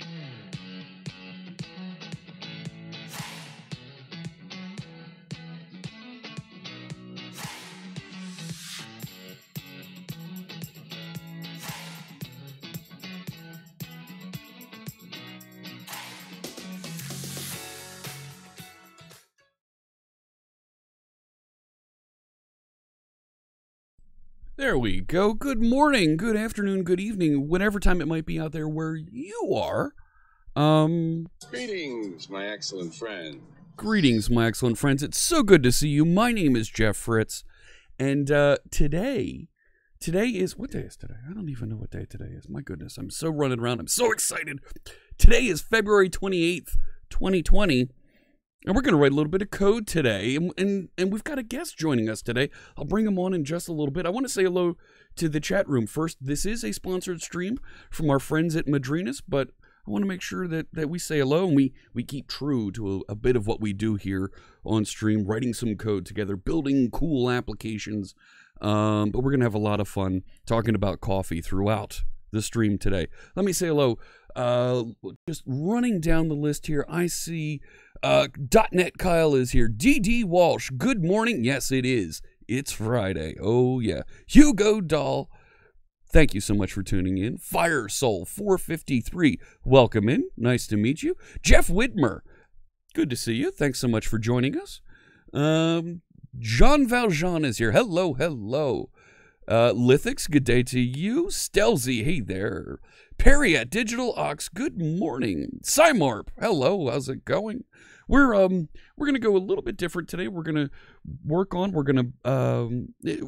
Mm. There we go. Good morning, good afternoon, good evening, whatever time it might be out there where you are. Um, Greetings, my excellent friend. greetings, my excellent friends. It's so good to see you. My name is Jeff Fritz, and uh, today, today is what day is today? I don't even know what day today is. My goodness, I'm so running around. I'm so excited. Today is February 28th, 2020. And we're going to write a little bit of code today. And, and, and we've got a guest joining us today. I'll bring him on in just a little bit. I want to say hello to the chat room first. This is a sponsored stream from our friends at Madrinas, but I want to make sure that, that we say hello and we, we keep true to a, a bit of what we do here on stream, writing some code together, building cool applications. Um, but we're going to have a lot of fun talking about coffee throughout the stream today. Let me say hello. Uh, just running down the list here, I see uh, .NET Kyle is here. DD Walsh, good morning. Yes, it is. It's Friday. Oh, yeah. Hugo Dahl, thank you so much for tuning in. Fire Soul 453, welcome in. Nice to meet you. Jeff Whitmer, good to see you. Thanks so much for joining us. Um, Jean Valjean is here. Hello, hello. Uh, Lithics, good day to you. Stelzy, hey there. Perry at Digital Ox, good morning. Simorp, hello, how's it going? We're um we're gonna go a little bit different today. We're gonna work on. We're gonna um eh,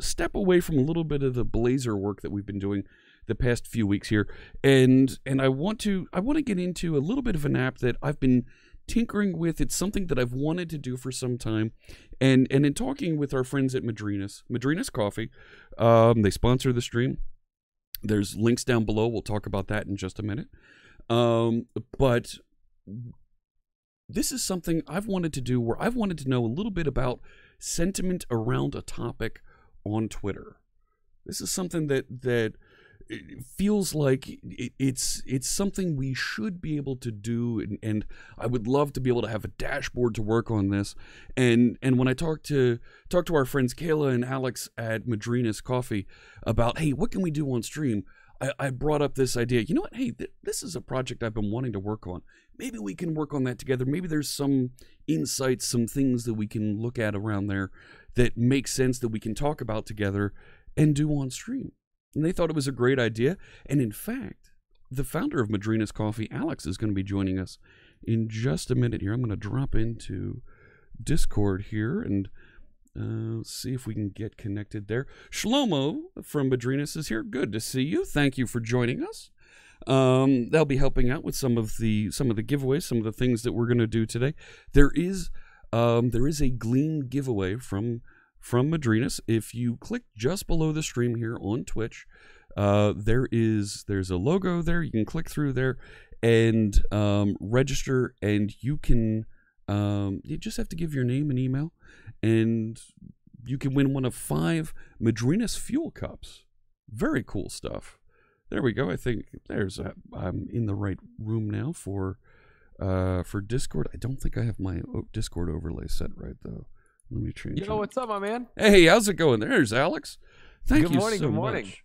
step away from a little bit of the Blazor work that we've been doing the past few weeks here, and and I want to I want to get into a little bit of an app that I've been tinkering with. It's something that I've wanted to do for some time, and and in talking with our friends at Madrinas, Madrinas Coffee, um, they sponsor the stream. There's links down below. We'll talk about that in just a minute. Um, but this is something I've wanted to do where I've wanted to know a little bit about sentiment around a topic on Twitter. This is something that that it feels like it, it's it's something we should be able to do and, and I would love to be able to have a dashboard to work on this. And and when I talk to talk to our friends Kayla and Alex at Madrinas Coffee about hey what can we do on stream I, I brought up this idea you know what hey th- this is a project I've been wanting to work on. Maybe we can work on that together. Maybe there's some insights some things that we can look at around there that make sense that we can talk about together and do on stream and they thought it was a great idea. And in fact, the founder of Madrinas Coffee, Alex, is going to be joining us in just a minute here. I'm going to drop into Discord here and uh, see if we can get connected there. Shlomo from Madrinas is here. Good to see you. Thank you for joining us. Um, they'll be helping out with some of the some of the giveaways, some of the things that we're going to do today. There is um, there is a Gleam giveaway from from Madrinas. If you click just below the stream here on Twitch, uh, there is there's a logo there. You can click through there and um, register, and you can um, you just have to give your name and email, and you can win one of five Madrinas fuel cups. Very cool stuff. There we go. I think there's I'm in the right room now for uh, for Discord. I don't think I have my Discord overlay set right though. Let me change. Yo, it. what's up, my man? Hey, how's it going? There's Alex. Thank good you morning, so good morning. much.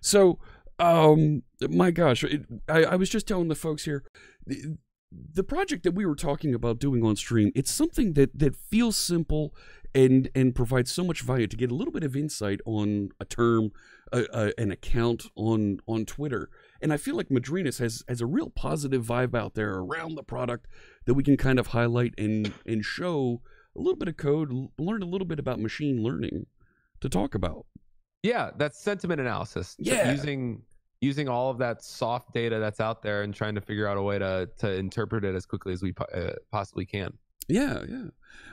So, um, my gosh, it, I, I was just telling the folks here, the, the project that we were talking about doing on stream, it's something that that feels simple and and provides so much value to get a little bit of insight on a term, a, a, an account on on Twitter. And I feel like Madrinas has has a real positive vibe out there around the product that we can kind of highlight and and show a little bit of code, learned a little bit about machine learning to talk about. Yeah, that's sentiment analysis. Yeah. using using all of that soft data that's out there and trying to figure out a way to to interpret it as quickly as we uh, possibly can. Yeah, yeah.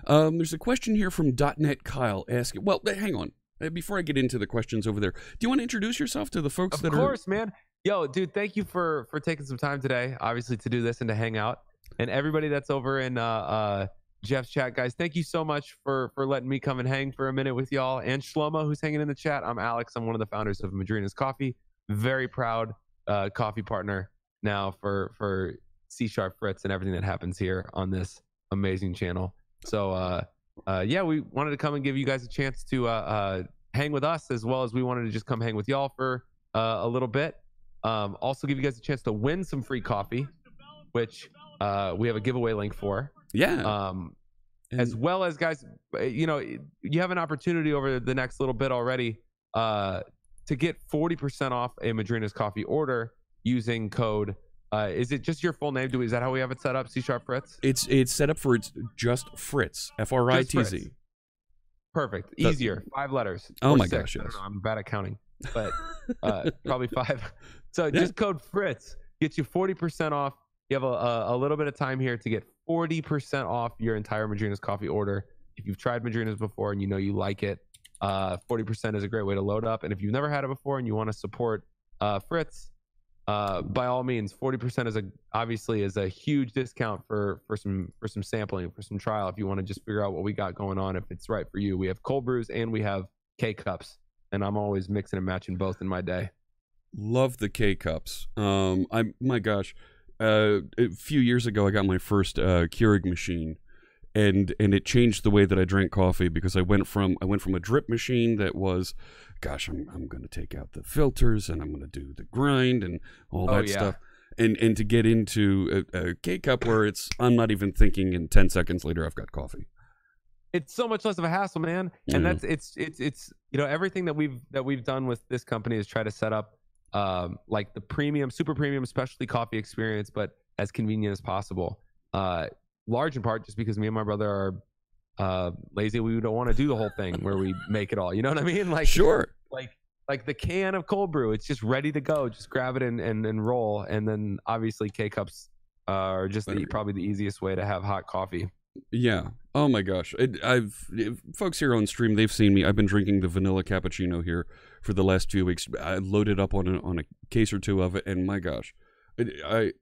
Um, there's a question here from .NET Kyle asking. Well, hang on. Uh, Before I get into the questions over there, do you want to introduce yourself to the folks Of that Of course, man. Yo, dude, thank you for for taking some time today, obviously to do this and to hang out. And everybody that's over in uh, uh, Jeff's chat, guys, thank you so much for for letting me come and hang for a minute with y'all. And Shlomo, who's hanging in the chat. I'm Alex. I'm one of the founders of Madrinas Coffee. Very proud uh, coffee partner now for for C Sharp Fritz and everything that happens here on this amazing channel. So uh, uh, yeah, we wanted to come and give you guys a chance to uh, uh, hang with us as well as we wanted to just come hang with y'all for uh, a little bit. Um, also, give you guys a chance to win some free coffee, which uh, we have a giveaway link for. Yeah. Um, and- as well as guys, uh, you know, you have an opportunity over the next little bit already uh, to get 40% off a Madrinas coffee order using code. Uh, is it just your full name? Do is that how we have it set up? C sharp Fritz. it's it's set up for it's just Fritz, F R I T Z. Perfect. Easier. Five letters. Oh my six. gosh, I don't yes. know, I'm bad at counting, but uh, probably five. So Yeah. just code Fritz gets you 40% off. You have a, a, a little bit of time here to get 40% off your entire Madrinas coffee order. If you've tried Madrinas before and you know you like it, uh, 40% is a great way to load up. And if you've never had it before and you want to support uh, Fritz, uh, by all means, 40% is a obviously is a huge discount for for some for some sampling for some trial. If you want to just figure out what we got going on, if it's right for you, we have cold brews and we have K cups, and I'm always mixing and matching both in my day. Love the K cups. Um, I my gosh, uh, a few years ago I got my first uh, Keurig machine, and and it changed the way that I drank coffee because I went from I went from a drip machine that was, gosh, I'm I'm going to take out the filters and I'm going to do the grind and all Oh, that yeah. stuff. And, and to get into a, a K cup where it's I'm not even thinking and ten seconds later I've got coffee. It's so much less of a hassle, man. Yeah. And that's it's it's it's you know everything that we've that we've done with this company is try to set up um, like the premium, super premium specialty coffee experience, but as convenient as possible. Uh, large in part just because me and my brother are uh, lazy. We don't want to do the whole thing where we make it all. You know what I mean? Like Sure. like like the can of cold brew it's just ready to go just grab it and and, and roll and then obviously k cups uh, are just the, probably the easiest way to have hot coffee Yeah. Oh my gosh. It, I've if folks here on stream. They've seen me. I've been drinking the vanilla cappuccino here for the last few weeks. I loaded up on a, on a case or two of it, and my gosh, it, I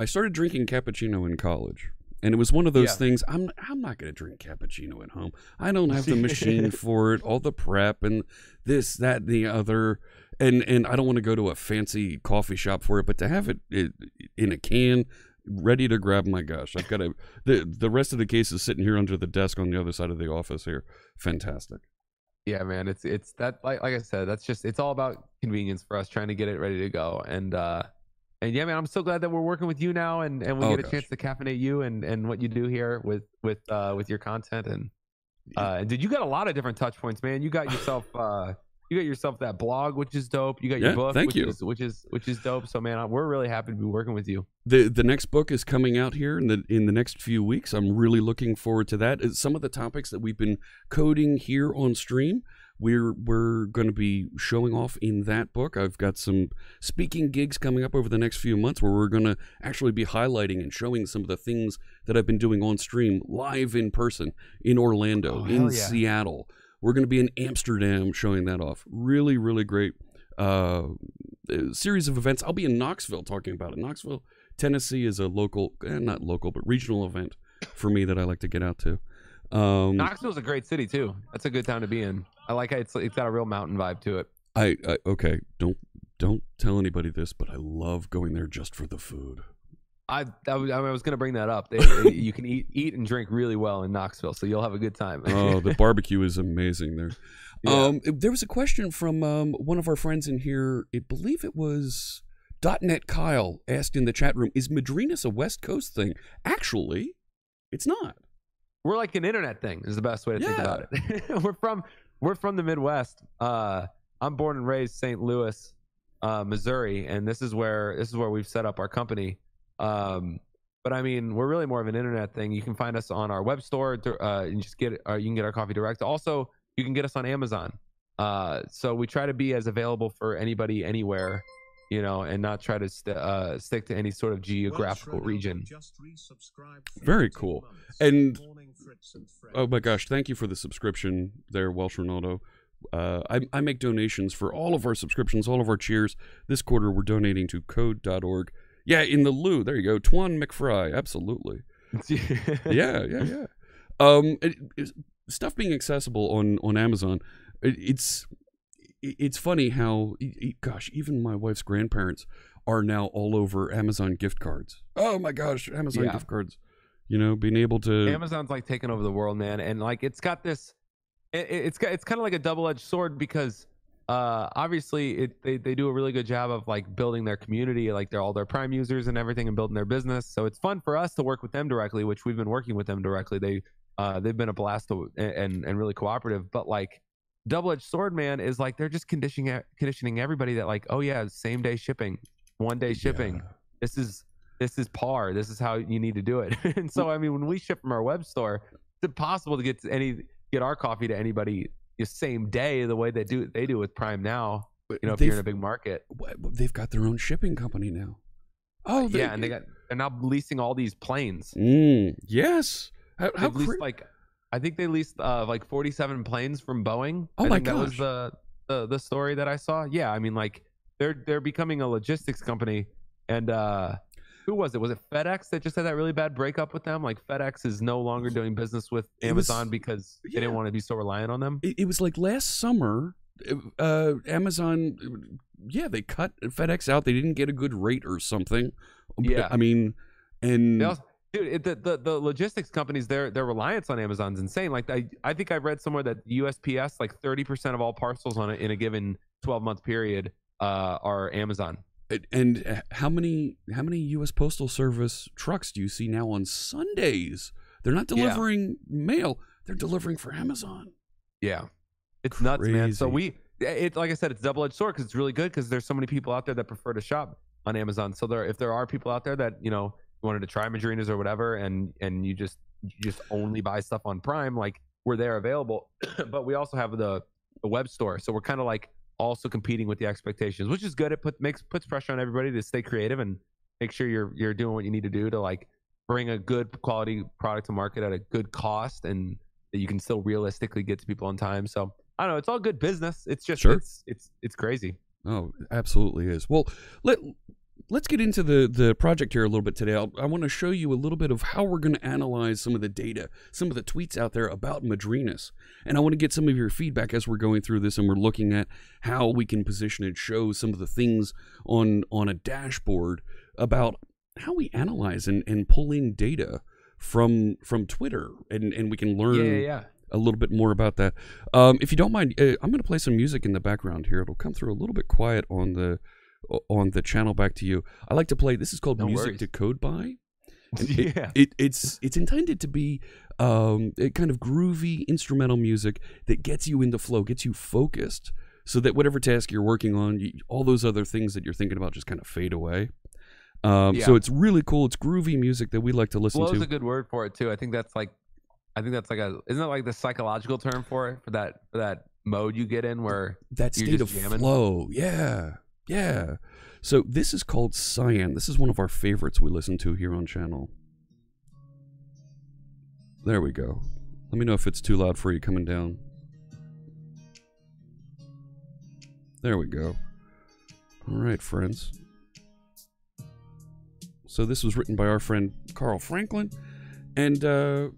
I started drinking cappuccino in college, and it was one of those Yeah. things. I'm I'm not going to drink cappuccino at home. I don't have the machine for it. All the prep and this, that, and the other. And and I don't want to go to a fancy coffee shop for it, but to have it, it in a can, ready to grab. My gosh, I've got a the the rest of the case is sitting here under the desk on the other side of the office here. Fantastic. Yeah, man, it's it's that like like I said, that's just it's all about convenience for us trying to get it ready to go. And uh and yeah, man, I'm so glad that we're working with you now and and we Oh, get a gosh. chance to caffeinate you and and what you do here with with uh with your content and uh and did you got a lot of different touch points, man. You got yourself uh you got yourself that blog, which is dope. You got your Yeah, book, thank which you. is which is which is dope. So man, we're really happy to be working with you. the the next book is coming out here in the in the next few weeks. I'm really looking forward to that. Some of the topics that we've been coding here on stream, we're we're going to be showing off in that book. I've got some speaking gigs coming up over the next few months where we're going to actually be highlighting and showing some of the things that I've been doing on stream live in person in Orlando, Oh, in yeah. Seattle. We're going to be in Amsterdam showing that off. Really, really great uh, uh, series of events. I'll be in Knoxville talking about it. Knoxville, Tennessee is a local, eh, not local, but regional event for me that I like to get out to. Um, Knoxville's a great city too. That's a good town to be in. I like how it's it's got a real mountain vibe to it. I, I okay, don't don't tell anybody this, but I love going there just for the food. I I was, I was gonna bring that up. They, they- you can eat eat and drink really well in Knoxville, so you'll have a good time. Oh, the barbecue is amazing there. Yeah. Um, there was a question from um, one of our friends in here. I believe it was .net Kyle asked in the chat room: Is Madrinas a West Coast thing? Actually, it's not. we're like an internet thing is the best way to think about it. we're from we're from the Midwest. Uh, I'm born and raised St. Louis, uh, Missouri, and this is where this is where we've set up our company. Um, but I mean, we're really more of an internet thing. You can find us on our web store. Uh, and just get uh, you can get our coffee direct. Also, you can get us on Amazon. Uh, so we try to be as available for anybody anywhere, you know, and not try to st- uh, stick to any sort of geographical region. Very cool. And- Oh my gosh! Thank you for the subscription there, Welsh Ronaldo. Uh, I, I make donations for all of our subscriptions, all of our cheers. This quarter, we're donating to Code.org. Yeah, in the loo. There you go, Twan McFry. Absolutely. yeah, yeah, yeah. Um, it, it's- stuff being accessible on on Amazon. It, it's it's funny how, gosh, even my wife's grandparents are now all over Amazon gift cards. Oh my gosh, Amazon Yeah. gift cards. You know, being able to. Amazon's like taking over the world, man, and like it's got this. It, it- it's got it's kind of like a double edged sword because uh obviously it they, they do a really good job of like building their community like they're all their prime users and everything and building their business. So it's fun for us to work with them directly which we've been working with them directly. They uh they've been a blast to, and and really cooperative. But like double edged sword man is like they're just conditioning conditioning everybody that like oh yeah same day shipping one day shipping. Yeah. this is this is par. This is how you need to do it. And so i mean when we ship from our web store it's impossible to get to any get our coffee to anybody the same day the way they do they do with prime now you know if you're in a big market. They've got their own shipping company now. Oh, yeah and they got they're now leasing all these planes. Mm, yes. How, how leased like i think they leased uh like 47 planes from boeing. Oh I my think that was the, the the story that i saw. Yeah i mean like they're they're becoming a logistics company and uh who was it was it fedex that just had that really bad breakup with them like fedex is no longer doing business with It was- amazon because they didn't want to be so reliant on them it, it was like last summer. Uh, Amazon, yeah, they cut FedEx out. They didn't get a good rate or something. Yeah. I mean, and also, dude, it, the, the the logistics companies, their their reliance on Amazon's insane. Like I I think I've read somewhere that USPS, like thirty percent of all parcels on it in a given twelve month period, uh, are Amazon. And uh, how many how many U.S. Postal Service trucks do you see now on Sundays? They're not Yeah. delivering mail. They're delivering for Amazon. Yeah, it's nuts, man. So we, it like I said, it's double edged sword because it's really good because there's so many people out there that prefer to shop on Amazon. So there, if there are people out there that you know wanted to try Madrinas or whatever, and and you just you just only buy stuff on Prime, like we're there available. but we also have the the web store, so we're kind of like also competing with the expectations, which is good. It put makes puts pressure on everybody to stay creative and make sure you're you're doing what you need to do to like bring a good quality product to market at a good cost and that you can still realistically get to people on time. So I don't know. It's all good business. It's just Sure. it's it's it's crazy. Oh, absolutely is. Well, let let's get into the the project here a little bit today. I'll, I want to show you a little bit of how we're going to analyze some of the data, some of the tweets out there about Madrinas, and I want to get some of your feedback as we're going through this and we're looking at how we can position and show some of the things on on a dashboard about how we analyze and, and pull in data from from Twitter, and and we can learn Yeah, yeah, yeah. a little bit more about that. Um, if you don't mind, uh, I'm going to play some music in the background here. It'll come through a little bit quiet on the on the channel. Back to you. I like to play. This is called No Music worries. to Code by. And it- yeah. It, it's it's intended to be um, a kind of groovy instrumental music that gets you into flow, gets you focused, so that whatever task you're working on, you, all those other things that you're thinking about just kind of fade away. Um, So it's really cool. It's groovy music that we like to listen Flow is to. a good word for it too. I think that's like, I think that's like a isn't that like the psychological term for it for that for that mode you get in where that state of jamming? flow. Yeah, yeah. So this is called Cyan. This is one of our favorites we listen to here on channel. There we go. Let me know if it's too loud for you coming down. There we go. All right, friends. So this was written by our friend Carl Franklin, and uh,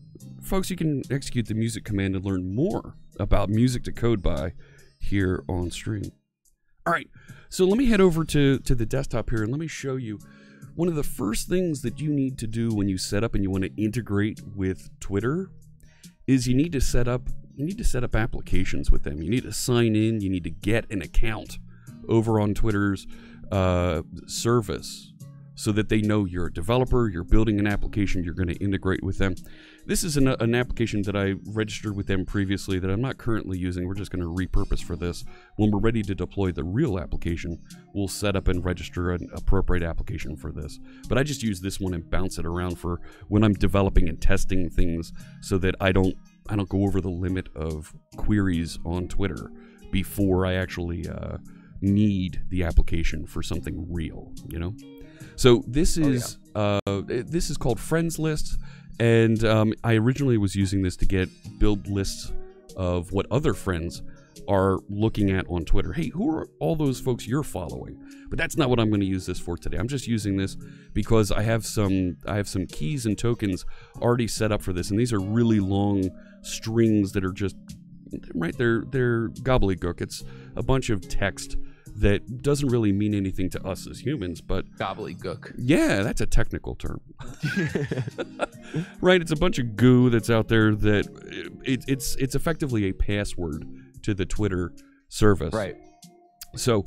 folks, you can execute the music command and learn more about music to code by here on stream. All right, so let me head over to, to the desktop here and let me show you one of the first things that you need to do when you set up and you want to integrate with Twitter is you need to set up you need to set up applications with them. You need to sign in. You need to get an account over on Twitter's uh, service so that they know you're a developer, you're building an application, you're going to integrate with them. This is an, an application that I registered with them previously that I'm not currently using. We're just going to repurpose for this. When we're ready to deploy the real application, we'll set up and register an appropriate application for this. But I just use this one and bounce it around for when I'm developing and testing things so that I don't I don't go over the limit of queries on Twitter before I actually uh, need the application for something real, you know? So this Oh, yeah. is uh, this is called Friends List, and um, I originally was using this to get build lists of what other friends are looking at on Twitter. Hey, who are all those folks you're following? But that's not what I'm going to use this for today. I'm just using this because I have some I have some keys and tokens already set up for this, and these are really long strings that are just right. They're they're gobbledygook. It's a bunch of text that doesn't really mean anything to us as humans, but gobbledygook. yeah, that's a technical term. right, it's a bunch of goo that's out there that it, it's it's effectively a password to the Twitter service. right. So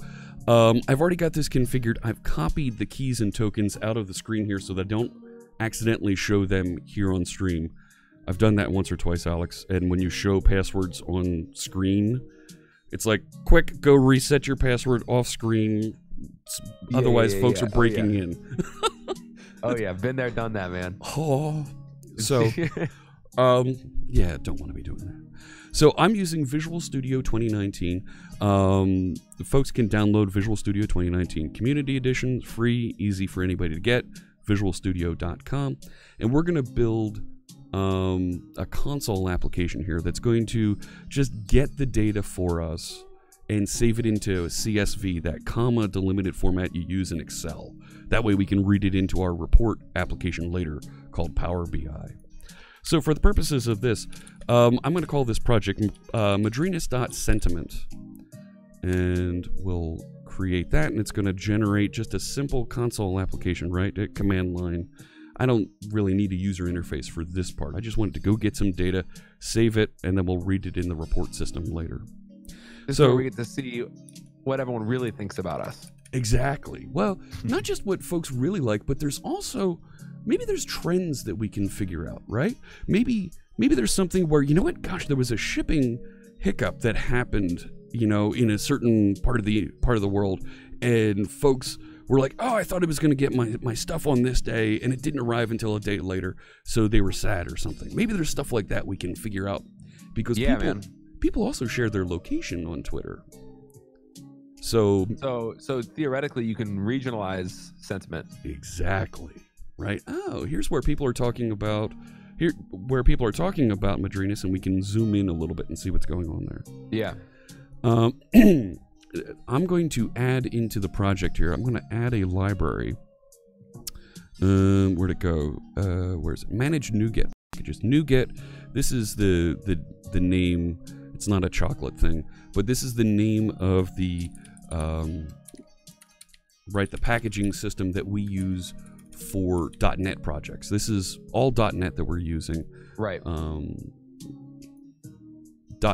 um, I've already got this configured. I've copied the keys and tokens out of the screen here so that I don't accidentally show them here on stream. I've done that once or twice, Alex. And when you show passwords on screen, it's like, quick, go reset your password off screen. Yeah, Otherwise, yeah, folks yeah. are Oh, breaking yeah. in. Oh yeah, been there, done that, man. Oh, so um, yeah, don't want to be doing that. So I'm using Visual Studio 2019. Um, folks can download Visual Studio 2019 Community Edition, free, easy for anybody to get. VisualStudio.com, and we're going to build um, a console application here that's going to just get the data for us and save it into a CSV, that comma delimited format you use in Excel. That way we can read it into our report application later called Power BI. So for the purposes of this, um, I'm going to call this project uh, Madrinas.sentiment. And we'll create that, and it's going to generate just a simple console application, right? A command line. I don't really need a user interface for this part. I just wanted to go get some data, save it, and then we'll read it in the report system later. So- so we get to see what everyone really thinks about us. Exactly. Well, not just what folks really like, but there's also maybe there's trends that we can figure out, right? Maybe maybe there's something where you know what? Gosh, there was a shipping hiccup that happened, you know, in a certain part of the part of the world, and folks were like, "Oh, I thought it was going to get my my stuff on this day, and it didn't arrive until a day later," so they were sad or something. Maybe there's stuff like that we can figure out because Yeah, people man. people also share their location on Twitter. So So so theoretically, you can regionalize sentiment. Exactly. Right? Oh, here's where people are talking about here where people are talking about Madrinas, and we can zoom in a little bit and see what's going on there. Yeah. Um, I'm going to add into the project here. I'm going to add a library. Um, where'd it go? Uh, where's it? Manage NuGet packages. NuGet. This is the the the name. It's not a chocolate thing, but this is the name of the um, right the packaging system that we use for .NET projects. This is all .NET that we're using. Right. Um,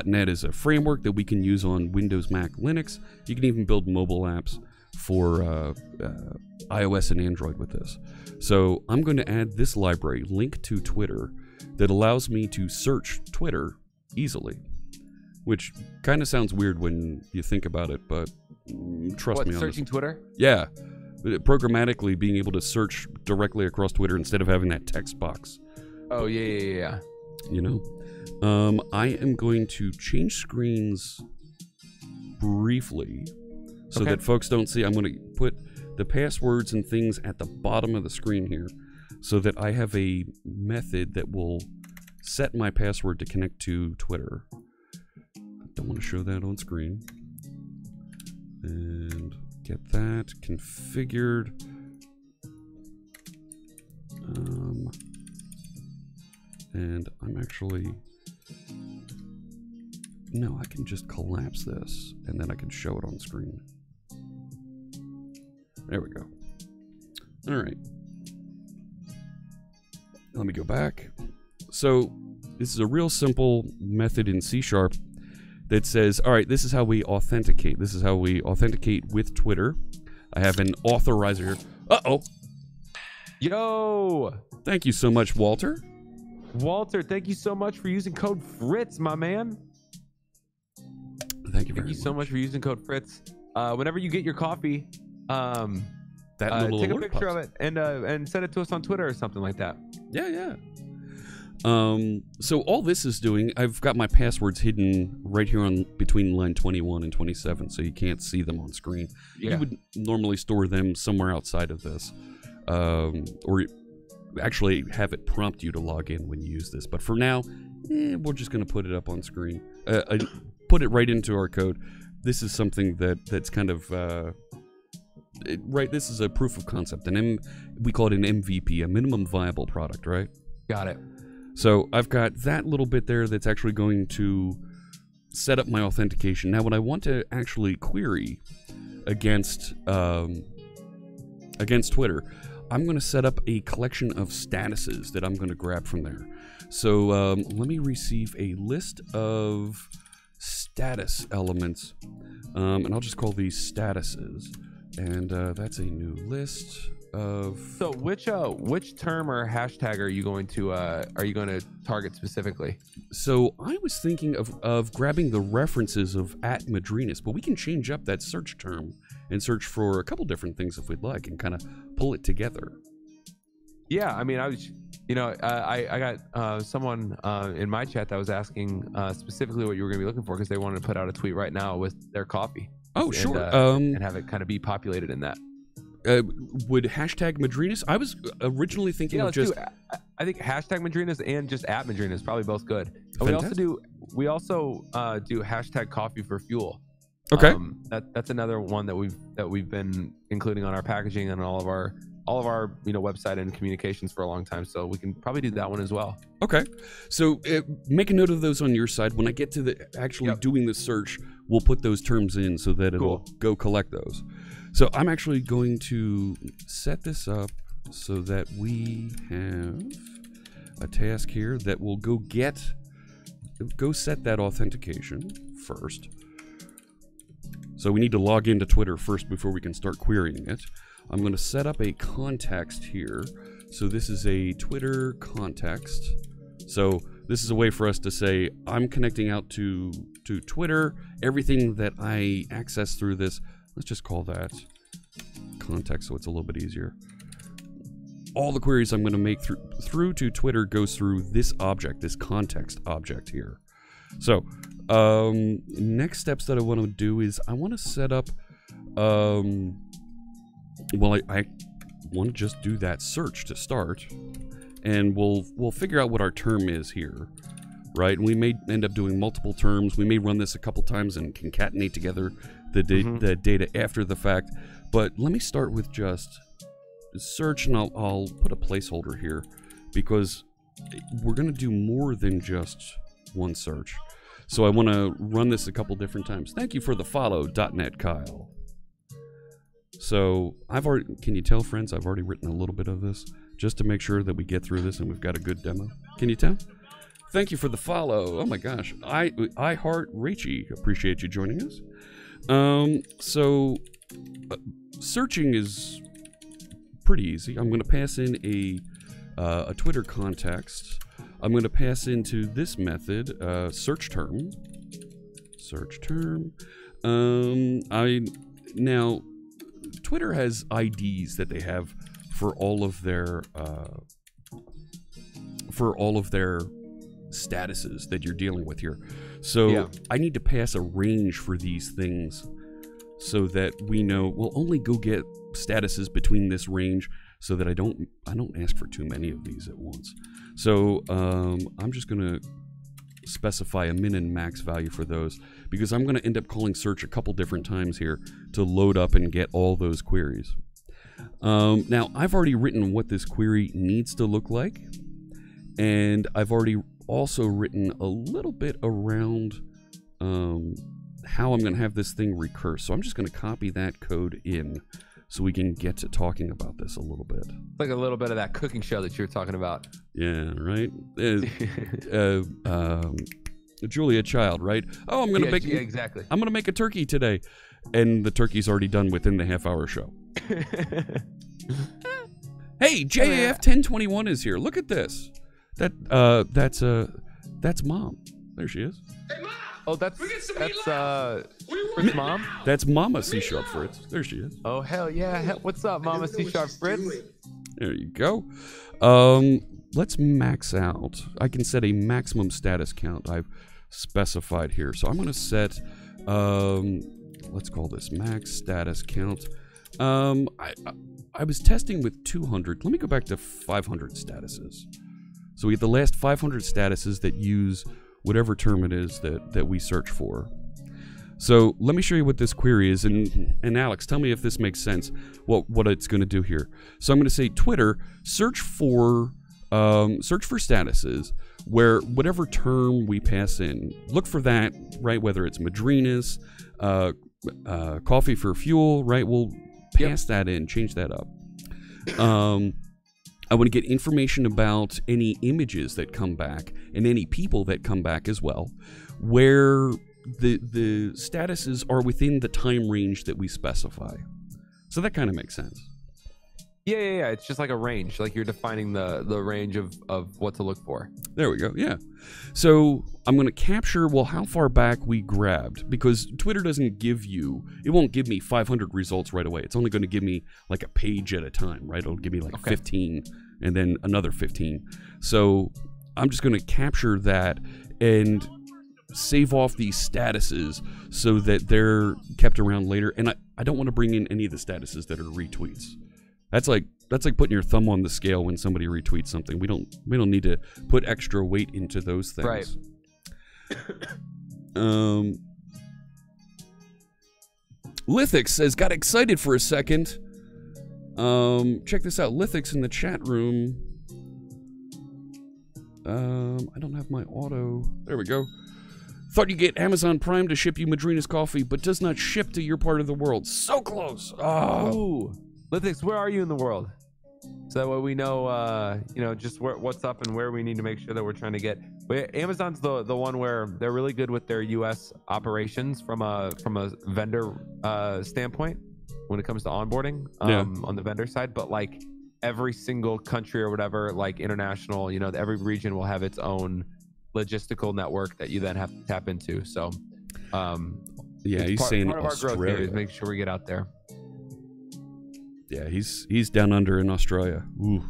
.NET is a framework that we can use on Windows, Mac, Linux. You can even build mobile apps for uh, uh, iOS and Android with this. So I'm going to add this library, LINQ to Twitter, that allows me to search Twitter easily. Which kind of sounds weird when you think about it, but mm, trust what, me on searching this. Twitter? Yeah, programmatically being able to search directly across Twitter instead of having that text box. Oh yeah, yeah, yeah, you know? Um, i am going to change screens briefly so Okay. that folks don't see. I'm going to put the passwords and things at the bottom of the screen here so that i have a method that will set my password to connect to twitter. I don't want to show that on screen. And get that configured um, and I'm actually no, I can just collapse this and then I can show it on screen. There we go. All right. Let me go back. So, this is a real simple method in C Sharp that says, all right, this is how we authenticate. This is how we authenticate with Twitter. I have an authorizer here. Uh oh. Yo, Thank you so much, Walter. Walter, thank you so much for using code Fritz, my man. Thank you very much. Thank you so much for using code Fritz. Uh, whenever you get your coffee, um, That uh, take a picture pops. of it and uh, and send it to us on Twitter or something like that. Yeah, yeah. Um, so all this is doing, I've got my passwords hidden right here on between line 21 and 27, so you can't see them on screen. Yeah. You would normally store them somewhere outside of this, um, or actually have it prompt you to log in when you use this. But for now, eh, we're just going to put it up on screen. Uh, uh, put it right into our code. This is something that that's kind of uh, it- right. This is a proof of concept, an M. We call it an MVP, a minimum viable product, right? Got it. So I've got that little bit there that's actually going to set up my authentication. Now, when I want to actually query against um, against Twitter, I'm going to set up a collection of statuses that I'm going to grab from there. So um, let me receive a list of status elements, um, and I'll just call these statuses. And uh, that's a new list of. So which uh which term or hashtag are you going to uh are you going to target specifically? So I was thinking of, of grabbing the references of at Madrinas, but we can change up that search term and search for a couple different things if we'd like and kind of pull it together. Yeah, I mean, I was, you know, uh, I I got uh, someone uh, in my chat that was asking uh, specifically what you were going to be looking for because they wanted to put out a tweet right now with their coffee Oh, And, sure. uh, um, and have it kind of be populated in that. Uh, would hashtag Madrinas? I was originally thinking Yeah, of just. do. I- think hashtag Madrinas and just at Madrinas probably both good. We also do we also uh, do hashtag Coffee for Fuel. Okay. Um, that that's another one that we've that we've been including on our packaging and all of our all of our you know website and communications for a long time. So we can probably do that one as well. Okay. So uh, make a note of those on your side. When I get to the actually Yep. doing the search, we'll put those terms in so that it'll Cool. go collect those. So I'm actually going to set this up so that we have a task here that will go get, go set that authentication first. So we need to log into Twitter first before we can start querying it. I'm going to set up a context here. So this is a Twitter context. So this is a way for us to say I'm connecting out to to Twitter. Everything that I access through this, let's just call that context so it's a little bit easier. All the queries I'm going to make through through to Twitter goes through this object, this context object here. So, um, next steps that I want to do is I want to set up, um, well, I, I want to just do that search to start, and we'll we'll figure out what our term is here, right? And we may end up doing multiple terms. We may run this a couple times and concatenate together the da- Mhm. the data after the fact. But let me start with just search, and I'll I'll put a placeholder here because we're gonna do more than just one search. So I want to run this a couple different times. Thank you for the follow, .NET Kyle. So I've already, can you tell, friends? I've already written a little bit of this just to make sure that we get through this and we've got a good demo. Can you tell? Thank you for the follow. Oh my gosh, I I heart Rachie. Appreciate you joining us. Um, so uh, searching is pretty easy. I'm going to pass in a uh, a Twitter context. I'm going to pass into this method uh, search term. Search term. Um, I now Twitter has IDs that they have for all of their uh, for all of their statuses that you're dealing with here. So Yeah. I need to pass a range for these things so that we know we'll only go get statuses between this range so that I don't I don't ask for too many of these at once. So um, I'm just gonna specify a min and max value for those because I'm gonna end up calling search a couple different times here to load up and get all those queries. Um, now I've already written what this query needs to look like, and I've already also written a little bit around um, how I'm going to have this thing recurse. So I'm just going to copy that code in so we can get to talking about this a little bit. Like a little bit of that cooking show that you were talking about. Yeah, right. Uh, uh, um, Julia Child, right? Oh, I'm going to yeah, make yeah, exactly. I'm going to make a turkey today, and the turkey's already done within the half hour show. Hey, JAF 1021 is here. Look at this. That uh, that's uh, that's mom. There she is. Hey, mom. oh, that's that's uh, Fritz mom. That's Mama C Sharp Fritz. There she is. Oh hell yeah! Hell- What's up, Mama C Sharp Fritz? There you go. Um, let's max out. I can set a maximum status count. I've specified here, so I'm going to set. Um, let's call this max status count. Um, I, I I was testing with 200. Let me go back to 500 statuses. So we get the last 500 statuses that use whatever term it is that that we search for. So let me show you what this query is, and and Alex, tell me if this makes sense. What what it's going to do here. So I'm going to say Twitter search for um, search for statuses where whatever term we pass in, look for that right. Whether it's Madrinas, uh, uh, coffee for fuel, right? We'll pass that in, change that up. Um, I want to get information about any images that come back and any people that come back as well, where the the statuses are within the time range that we specify. So that kind of makes sense. Yeah, yeah, yeah. It's just like a range. Like you're defining the the range of of what to look for. There we go. Yeah. So I'm going to capture, well, how far back we grabbed because Twitter doesn't give you, it won't give me 500 results right away. It's only going to give me like a page at a time, right? It'll give me like Okay. 15 and then another 15. So I'm just going to capture that and save off these statuses so that they're kept around later. And I, I don't want to bring in any of the statuses that are retweets. That's like that's like putting your thumb on the scale when somebody retweets something. We don't we don't need to put extra weight into those things. Right. Um Lithix says got excited for a second. Um check this out. Lithix in the chat room. Um I don't have my auto. There we go. Thought you get Amazon Prime to ship you Madrina's coffee, but does not ship to your part of the world. So close. Oh. Ooh, Lithix, where are you in the world? So that way we know, uh, you know, just where, what's up and where we need to make sure that we're trying to get. But Amazon's the the one where they're really good with their U.S. operations from a from a vendor uh, standpoint when it comes to onboarding Yeah. um, on the vendor side. But like every single country or whatever, like international, you know, every region will have its own logistical network that you then have to tap into. So, um, Yeah, he's part, saying part of our growth here is Australia. make sure we get out there. Yeah, he's he's down under in Australia. Ooh.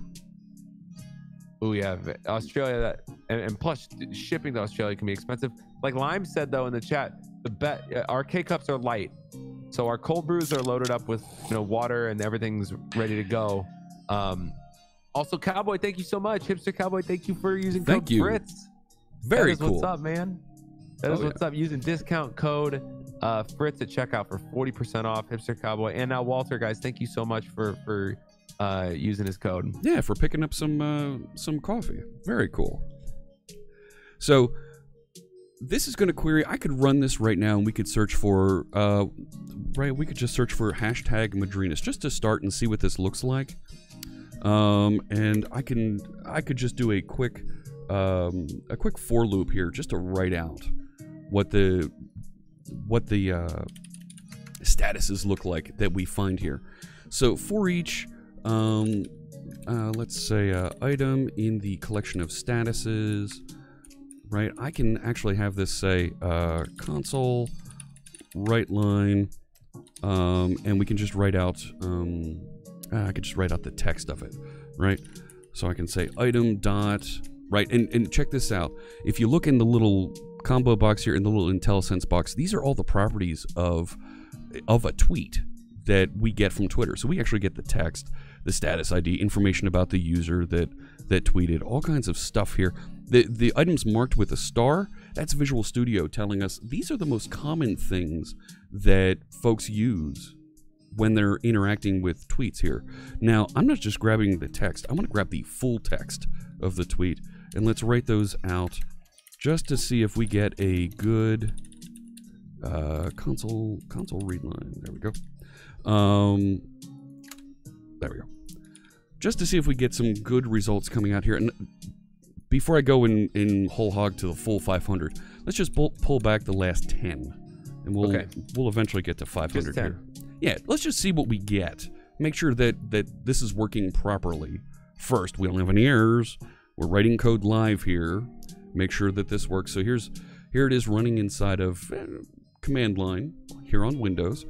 Oh yeah, Australia. That and, and plus shipping to Australia can be expensive. Like Lime said though in the chat, the bet uh, our K cups are light, so our cold brews are loaded up with you know water and everything's ready to go. Um, also, Cowboy, thank you so much. Hipster Cowboy, thank you for using Thank code you. Fritz. Very that is cool. What's up, man? That is Oh, yeah. what's up. Using discount code uh, Fritz at checkout for 40% off. Hipster Cowboy. And now, Walter, guys, thank you so much for for uh, using his code. Yeah, for picking up some uh, some coffee. Very cool. So this is going to query. I could run this right now, and we could search for uh, right. We could just search for hashtag Madrinas just to start and see what this looks like. Um, and I can I could just do a quick um, a quick for loop here just to write out what the what the uh, statuses look like that we find here. So for each um, uh, let's say uh, item in the collection of statuses, right? I can actually have this say uh, console write line, um, and we can just write out. Um, uh, I could just write out the text of it, right? So I can say item dot right, and and check this out. If you look in the little combo box here in the little IntelliSense box, these are all the properties of of a tweet that we get from Twitter. So we actually get the text, the status ID, information about the user that that tweeted, all kinds of stuff here. The the items marked with a star, that's Visual Studio telling us these are the most common things that folks use when they're interacting with tweets here. Now, I'm not just grabbing the text. I'm to grab the full text of the tweet and let's write those out just to see if we get a good uh, console console read line. There we go. Um, there we go. Just to see if we get some good results coming out here. And before I go in, in whole hog to the full 500, let's just pull, pull back the last 10. And we'll Okay. we'll eventually get to 500 Just 10. here. Yeah, let's just see what we get. Make sure that, that this is working properly. First, we don't have any errors. We're writing code live here. Make sure that this works. So here's here it is running inside of eh, command line here on Windows.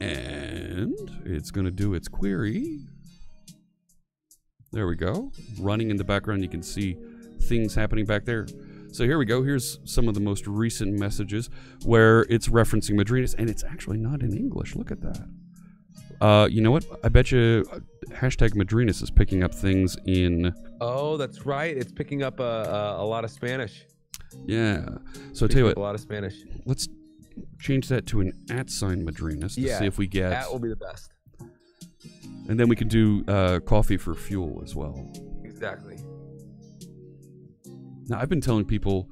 And it's going to do its query. There we go. Running in the background, you can see things happening back there. So here we go. Here's some of the most recent messages where it's referencing Madrinas, and it's actually not in English. Look at that. Uh, you know what? I bet you uh, hashtag Madrinas is picking up things in. Oh, that's right. It's picking up a, a, a lot of Spanish. Yeah. So I tell you what, a lot of Spanish. let's change that to an at sign Madrinas to Yeah, see if we get. That will be the best. and then we can do uh, coffee for fuel as well. Exactly. Now I've been telling people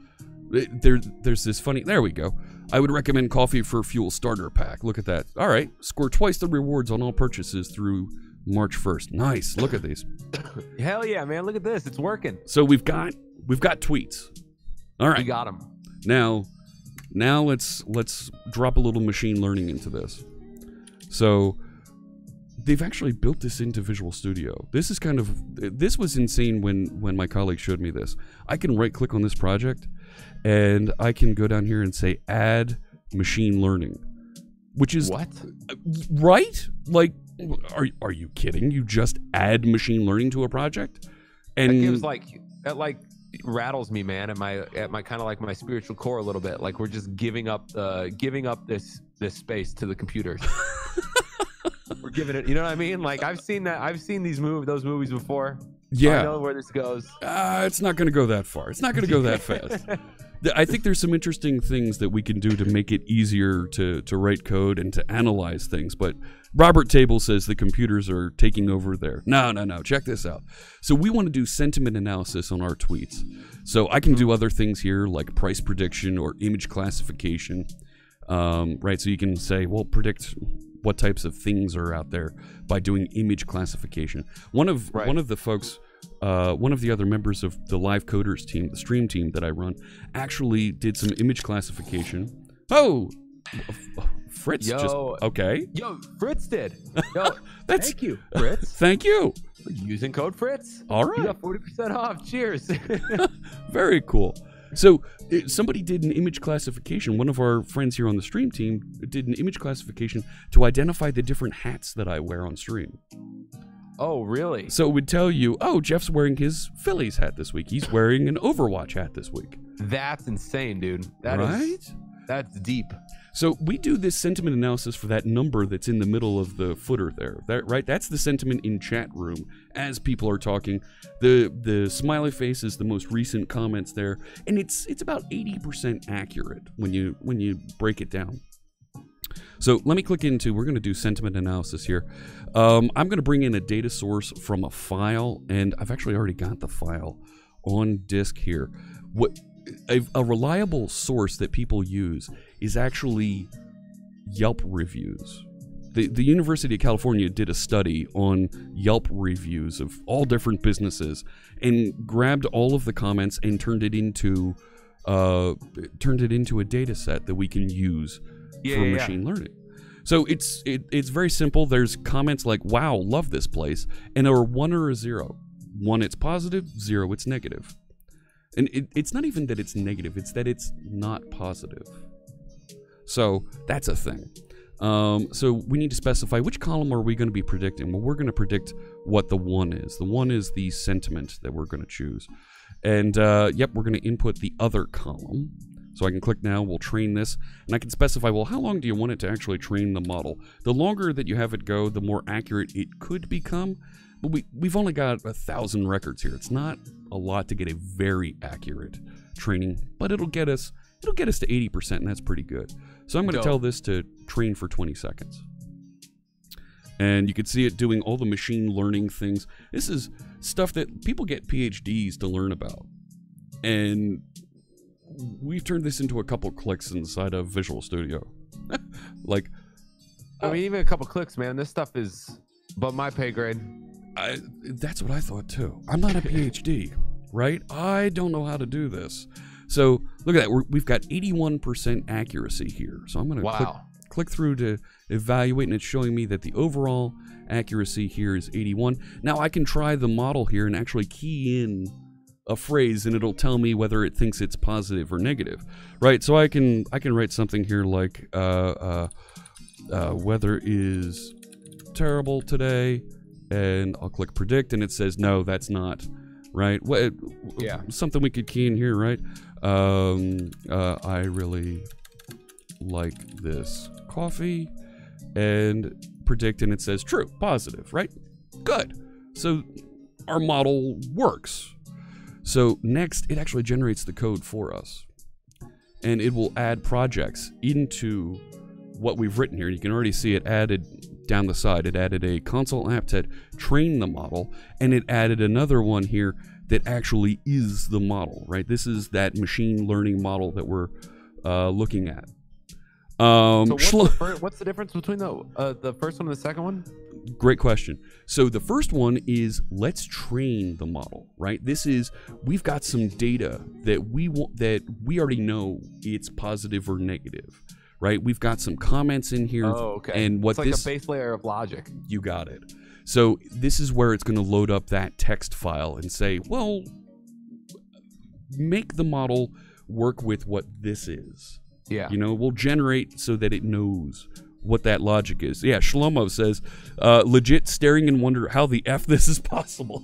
eh, there there's this funny there we go. I would recommend coffee for fuel starter pack. Look at that. All right, score twice the rewards on all purchases through March 1st. Nice. Look at these. Hell yeah, man! Look at this. It's working. So we've got we've got tweets. All right. We got them. Now now let's let's drop a little machine learning into this. So they've actually built this into Visual Studio. This is kind of this was insane when when my colleague showed me this. I can right click on this project and I can go down here and say add machine learning. Which is What? Uh, right? Like are are you kidding? You just add machine learning to a project? And That gives like that like rattles me, man, at my at my kind of like my spiritual core a little bit. Like we're just giving up uh giving up this this space to the computers. we're giving it. You know what I mean? Like I've seen that. I've seen these move those movies before. Yeah, I know where this goes. Uh, it's not going to go that far. It's not going to go that fast. I think there's some interesting things that we can do to make it easier to, to write code and to analyze things. But Robert Table says the computers are taking over there. No, no, no. Check this out. So we want to do sentiment analysis on our tweets. So I can do other things here like price prediction or image classification. Um, right. So you can say, well, predict what types of things are out there by doing image classification. One of Right. one of the folks uh, one of the other members of the live coders team, the stream team that I run, actually did some image classification. Oh, Fritz just okay. Yo, Fritz did. Yo, thank you, Fritz. thank you. using code Fritz. All right. You got forty percent off. Cheers. very cool. So somebody did an image classification. One of our friends here on the stream team did an image classification to identify the different hats that I wear on stream. oh, really? So it would tell you, oh, Jeff's wearing his Phillies hat this week. He's wearing an Overwatch hat this week. That's insane, dude. That is right? that's deep. So we do this sentiment analysis for that number that's in the middle of the footer there. That right? That's the sentiment in chat room as people are talking. The the smiley face is the most recent comments there, and it's it's about 80% accurate when you when you break it down. So let me click into, we're going to do sentiment analysis here. Um, I'm going to bring in a data source from a file, and I've actually already got the file on disk here. What a, a reliable source that people use is actually Yelp reviews. The, the University of California did a study on Yelp reviews of all different businesses and grabbed all of the comments and turned it into uh, turned it into a data set that we can use Yeah, for yeah, yeah. machine learning. So it's it, it's very simple. There's comments like "Wow, love this place," and or one or a zero. One, it's positive. Zero, it's negative. And it, it's not even that it's negative; it's that it's not positive. So that's a thing. Um, so we need to specify which column are we going to be predicting. Well, we're going to predict what the one is. The one is the sentiment that we're going to choose. And uh, yep, we're going to input the other column. So I can click now, we'll train this, and I can specify, well, how long do you want it to actually train the model? The longer that you have it go, the more accurate it could become. But we, we've only got a thousand records here. It's not a lot to get a very accurate training, but it'll get us it'll get us to 80%, and that's pretty good. So I'm going to tell this to train for 20 seconds. And you can see it doing all the machine learning things. This is stuff that people get PhDs to learn about. And we've turned this into a couple clicks inside of Visual Studio. like, I mean, uh, even a couple clicks, man. This stuff is above my pay grade. I, that's what I thought too. I'm not a PhD, right? I don't know how to do this. So look at that. We're, we've got 81% accuracy here. So I'm going to click, Wow. click through to evaluate, and it's showing me that the overall accuracy here is 81. Now I can try the model here and actually key in a phrase, and it'll tell me whether it thinks it's positive or negative, right? So I can I can write something here like uh, uh, uh, weather is terrible today, and I'll click predict, and it says no, that's not right. What? Yeah. something we could key in here, right? Um, uh, I really like this coffee, and predict, and it says true, positive, right? Good. So our model works. So next, it actually generates the code for us, and it will add projects into what we've written here. You can already see it added down the side. It added a console app to train the model, and it added another one here that actually is the model, right? This is that machine learning model that we're uh, looking at. Um, So what's, the, fir- what's the difference between the uh, the first one and the second one? Great question. So the first one is let's train the model, right? This is we've got some data that we want that we already know it's positive or negative, right? We've got some comments in here. Oh, okay. And what it's like this a base layer of logic. you got it. So this is where it's going to load up that text file and say, well, make the model work with what this is. Yeah. You know, we'll generate so that it knows what that logic is. Yeah, Shlomo says, uh, legit staring in wonder how the F this is possible.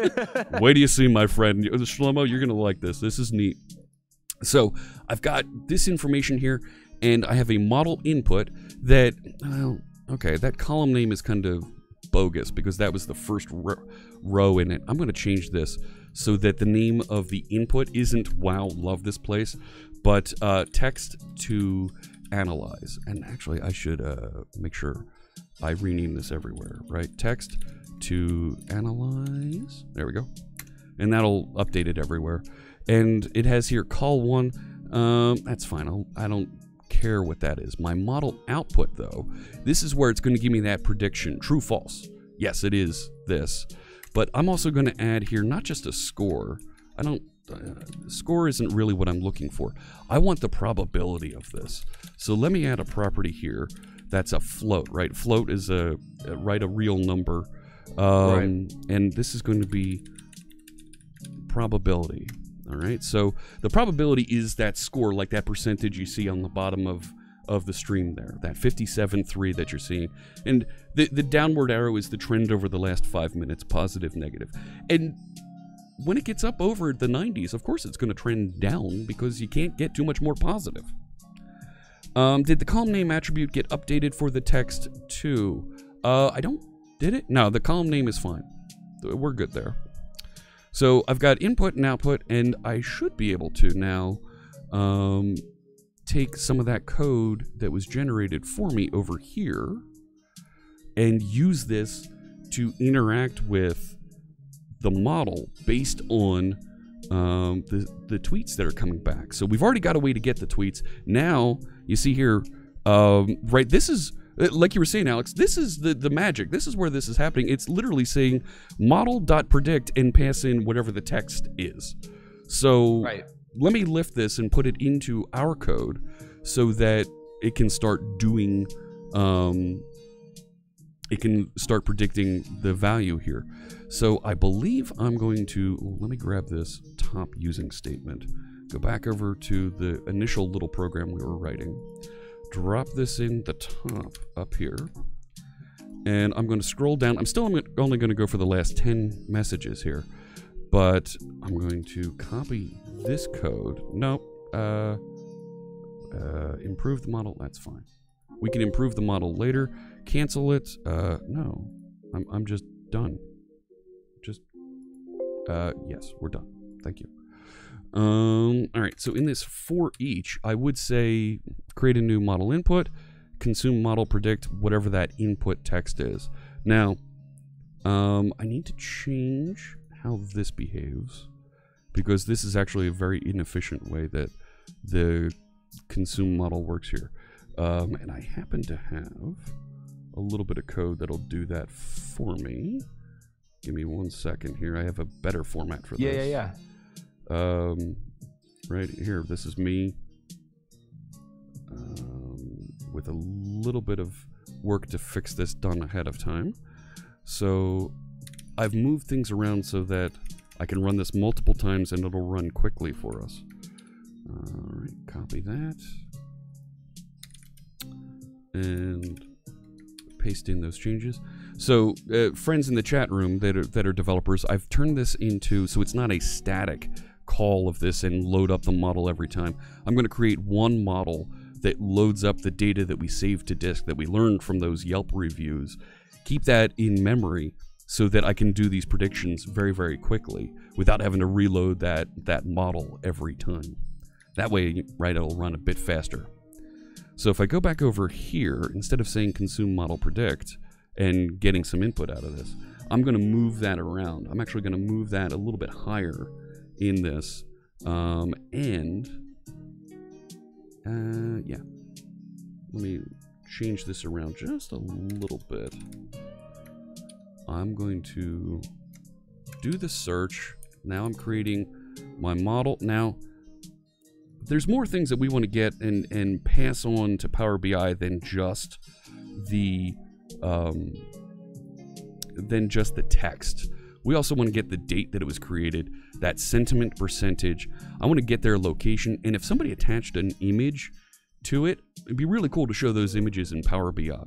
Wait do you see, my friend. Shlomo, you're going to like this. This is neat. So I've got this information here, and I have a model input that, well, okay, that column name is kind of bogus because that was the first ro- row in it. I'm going to change this so that the name of the input isn't wow, love this place, but uh, text to analyze. And actually, I should uh, make sure I rename this everywhere, right? Text to analyze. There we go. And that'll update it everywhere. And it has here call one. Um, that's fine. I'll, I don't care what that is. My model output, though, this is where it's going to give me that prediction true, false. Yes, it is this. But I'm also going to add here not just a score. I don't. Uh, score isn't really what I'm looking for. I want the probability of this. So let me add a property here. That's a float, right? Float is a, a right a real number, um, and this is going to be probability. All right. So the probability is that score, like that percentage you see on the bottom of of the stream there, that 57.3 that you're seeing. And the, the downward arrow is the trend over the last five minutes, positive, negative. And when it gets up over the 90s, of course it's going to trend down because you can't get too much more positive. Um, did the column name attribute get updated for the text too? Uh, I don't. Did it? No, the column name is fine. We're good there. So I've got input and output, and I should be able to now um, take some of that code that was generated for me over here and use this to interact with the model based on um, the, the tweets that are coming back. So we've already got a way to get the tweets. Now, you see here, um, right, this is, like you were saying, Alex, this is the, the magic. This is where this is happening. It's literally saying model.predict and pass in whatever the text is. So Right. let me lift this and put it into our code so that it can start doing um, it can start predicting the value here so i believe i'm going to let me grab this top using statement go back over to the initial little program we were writing drop this in the top up here and i'm going to scroll down i'm still only going to go for the last 10 messages here but i'm going to copy this code nope uh uh, improve the model. That's fine. We can improve the model later. Cancel it. Uh, no, I'm I'm just done. Just uh, yes, we're done. Thank you. Um, all right. So in this for each, I would say create a new model input, consume model predict whatever that input text is. Now, um, I need to change how this behaves because this is actually a very inefficient way that the consume model works here. Um, and I happen to have a little bit of code that'll do that for me. Give me one second here. I have a better format for Yeah, this. yeah, yeah. Um, right here, this is me um, with a little bit of work to fix this done ahead of time. So I've moved things around so that I can run this multiple times and it'll run quickly for us. All right, copy that. And paste in those changes. So, uh, friends in the chat room that are, that are developers, I've turned this into so it's not a static call of this and load up the model every time. I'm going to create one model that loads up the data that we saved to disk that we learned from those Yelp reviews. Keep that in memory so that I can do these predictions very, very quickly without having to reload that that model every time. That way, right, it'll run a bit faster. So if I go back over here, instead of saying consume model predict and getting some input out of this, I'm going to move that around. I'm actually going to move that a little bit higher in this. Um, and, uh, yeah. Let me change this around just a little bit. I'm going to do the search. Now I'm creating my model. Now, there's more things that we want to get and, and pass on to Power BI than just the um, than just the text. We also want to get the date that it was created, that sentiment percentage. I want to get their location, and if somebody attached an image to it, it'd be really cool to show those images in Power BI.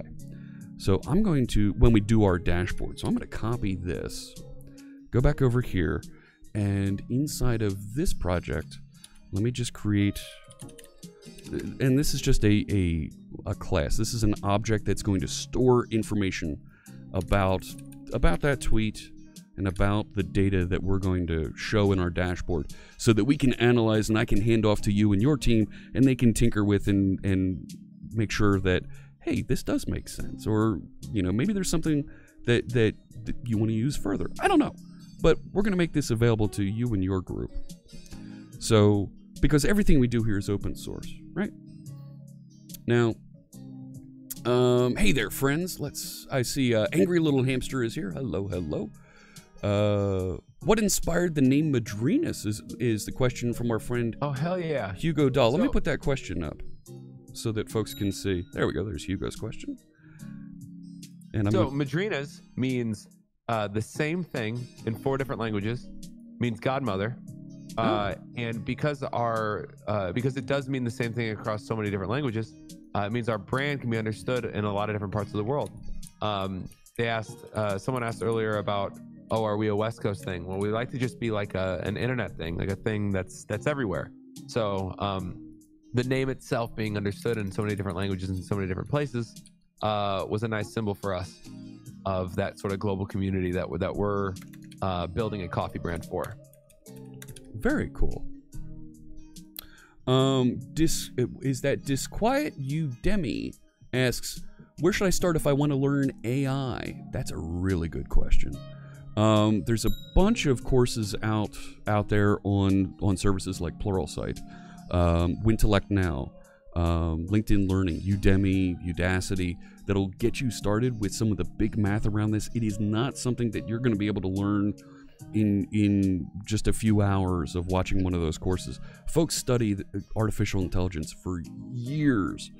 So I'm going to, when we do our dashboard, so I'm going to copy this, go back over here, and inside of this project, let me just create, and this is just a, a, a class. This is an object that's going to store information about, about that tweet and about the data that we're going to show in our dashboard so that we can analyze and I can hand off to you and your team and they can tinker with and, and make sure that hey, this does make sense, or you know, maybe there's something that that, that you want to use further. I don't know, but we're going to make this available to you and your group. So, because everything we do here is open source, right? Now, um, hey there, friends. Let's. I see. Uh, Angry little hamster is here. Hello, hello. Uh, what inspired the name Madrinas is is the question from our friend Oh hell yeah. Hugo Dahl. Let me put that question up so that folks can see. There we go. There's Hugo's question. And I'm So gonna- Madrinas means uh, the same thing in four different languages. Means godmother. Uh, and because our uh, because it does mean the same thing across so many different languages, uh, it means our brand can be understood in a lot of different parts of the world. Um, they asked uh, someone asked earlier about oh are we a West Coast thing? Well, we like to just be like a, an internet thing, like a thing that's that's everywhere. So um, the name itself being understood in so many different languages and so many different places uh, was a nice symbol for us of that sort of global community that that we're uh, building a coffee brand for. Very cool. Um, dis is that disquiet you demi asks, where should I start if I want to learn AI? That's a really good question. Um, there's a bunch of courses out out there on on services like Pluralsight, um, Wintellect Now, um, LinkedIn Learning, Udemy, Udacity that'll get you started with some of the big math around this. It is not something that you're going to be able to learn in in just a few hours of watching one of those courses. Folks study artificial intelligence for years.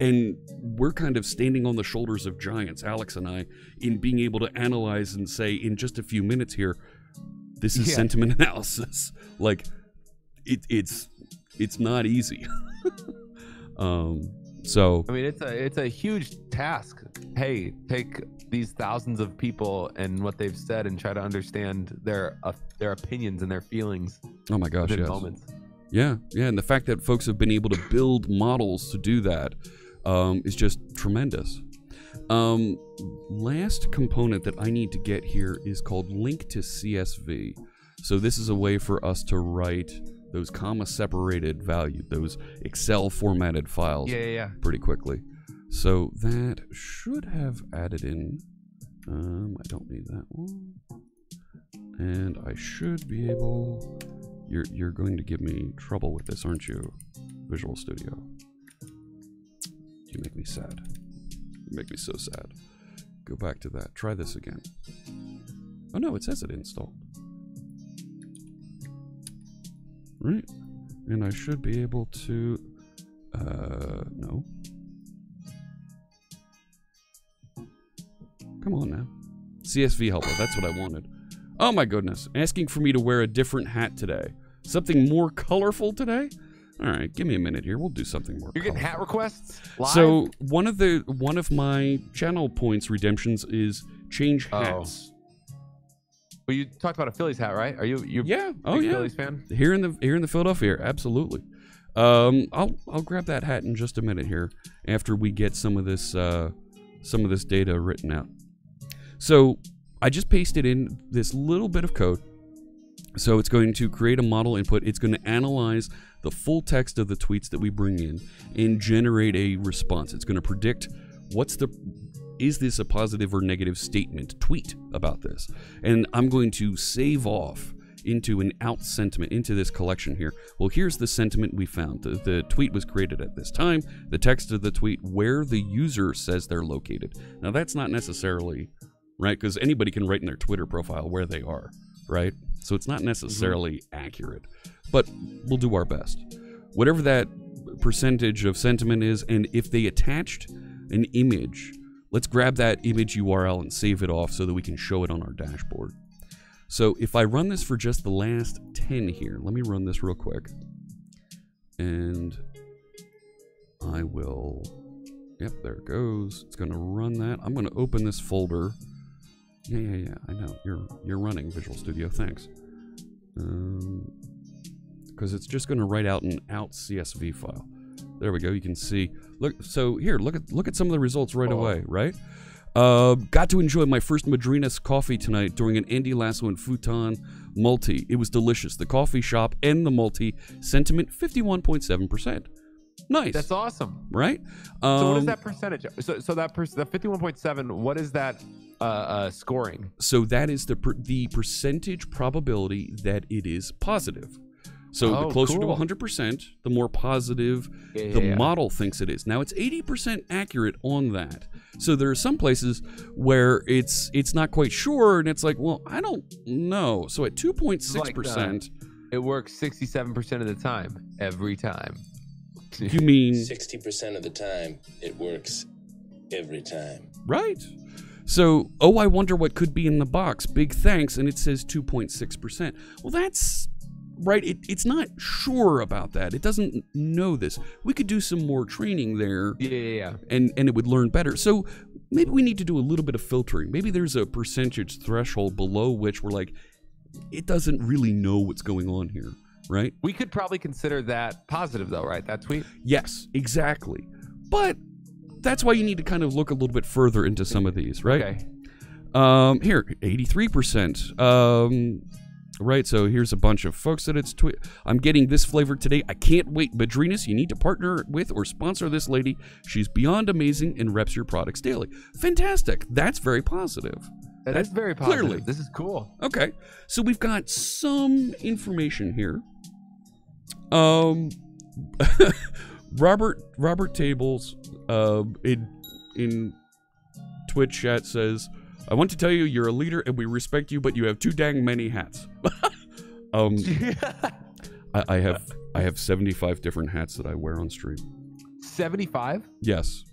And we're kind of standing on the shoulders of giants, Alex and I, in being able to analyze and say in just a few minutes here, this is Yeah. sentiment analysis. Like it, it's it's not easy. um, so I mean, it's a it's a huge task. Hey, take these thousands of people and what they've said and try to understand their uh, their opinions and their feelings oh my gosh, yes. moments. Yeah, yeah, and the fact that folks have been able to build models to do that um, is just tremendous. Um, last component that I need to get here is called LINQ to CSV. So this is a way for us to write those comma separated value, those Excel formatted files Yeah, yeah, yeah. pretty quickly. So that should have added in. Um, I don't need that one. And I should be able. You're you're going to give me trouble with this, aren't you? Visual Studio. You make me sad. You make me so sad. Go back to that. Try this again. Oh no, it says it installed. Right. And I should be able to uh no. Come on now. CSV helper, that's what I wanted. Oh my goodness. Asking for me to wear a different hat today. Something more colorful today? All right, give me a minute here. We'll do something more. You're getting colorful. hat requests live. So one of the one of my channel points redemptions is change Oh. hats. well, you talked about a Phillies hat, right? Are you you Yeah. a Oh yeah. Phillies fan? Here in the here in the Philadelphia, area, absolutely. Um, I'll I'll grab that hat in just a minute here after we get some of this uh, some of this data written out. So I just pasted in this little bit of code. So it's going to create a model input. It's going to analyze the full text of the tweets that we bring in and generate a response. It's going to predict what's the is this a positive or negative statement tweet about this. And I'm going to save off into an out sentiment into this collection here. Well, here's the sentiment we found. The, the tweet was created at this time, the text of the tweet, where the user says they're located. Now, that's not necessarily right because anybody can write in their Twitter profile where they are, right? So it's not mm-hmm. necessarily accurate, but we'll do our best. Whatever that percentage of sentiment is, and if they attached an image, let's grab that image URL and save it off so that we can show it on our dashboard. So if I run this for just the last 10 here, let me run this real quick. And I will, yep, there it goes. It's going to run that. I'm going to open this folder. Yeah, yeah, yeah, I know. You're, you're running Visual Studio, thanks. Um, because it's just going to write out an out CSV file. There we go. You can see. Look. So here, look at look at some of the results right Oh. away. Right. Uh, got to enjoy my first Madrinas coffee tonight during an Andy Lasso and Futon multi. It was delicious. The coffee shop and the multi sentiment fifty one point seven percent. Nice. That's awesome. right. So what is Um, that percentage? So so that fifty-one point seven. What is that uh, uh, scoring? So that is the per- the percentage probability that it is positive. So Oh, the closer cool. to 100%, the more positive Yeah, the yeah, yeah. model thinks it is. Now it's 80% accurate on that. So there are some places where it's it's not quite sure and it's like, well, I don't know. So at 2.6%, uh, It works sixty-seven percent of the time, every time. you mean 60% of the time, it works every time. right? So, oh, I wonder what could be in the box. Big thanks and it says 2.6%. Well, that's right. It, it's not sure about that. It doesn't know this. We could do some more training there Yeah, yeah, yeah. and and it would learn better. So maybe we need to do a little bit of filtering. Maybe there's a percentage threshold below which we're like, it doesn't really know what's going on here. right? We could probably consider that positive, though, right? That tweet. Yes, exactly. But that's why you need to kind of look a little bit further into some of these, right? Okay. Um, here, 83%. Um, right, so here's a bunch of folks that it's tweet. I'm getting this flavor today. I can't wait. Madrinas, you need to partner with or sponsor this lady. She's beyond amazing and reps your products daily. Fantastic. That's very positive. That That's very positive. clearly- This is cool. Okay, so we've got some information here. Um, Robert Robert Tables, uh, in in Twitch chat says, "I want to tell you, you're a leader, and we respect you, but you have too dang many hats." um, I, I have I have 75 different hats that I wear on stream. 75? Yes,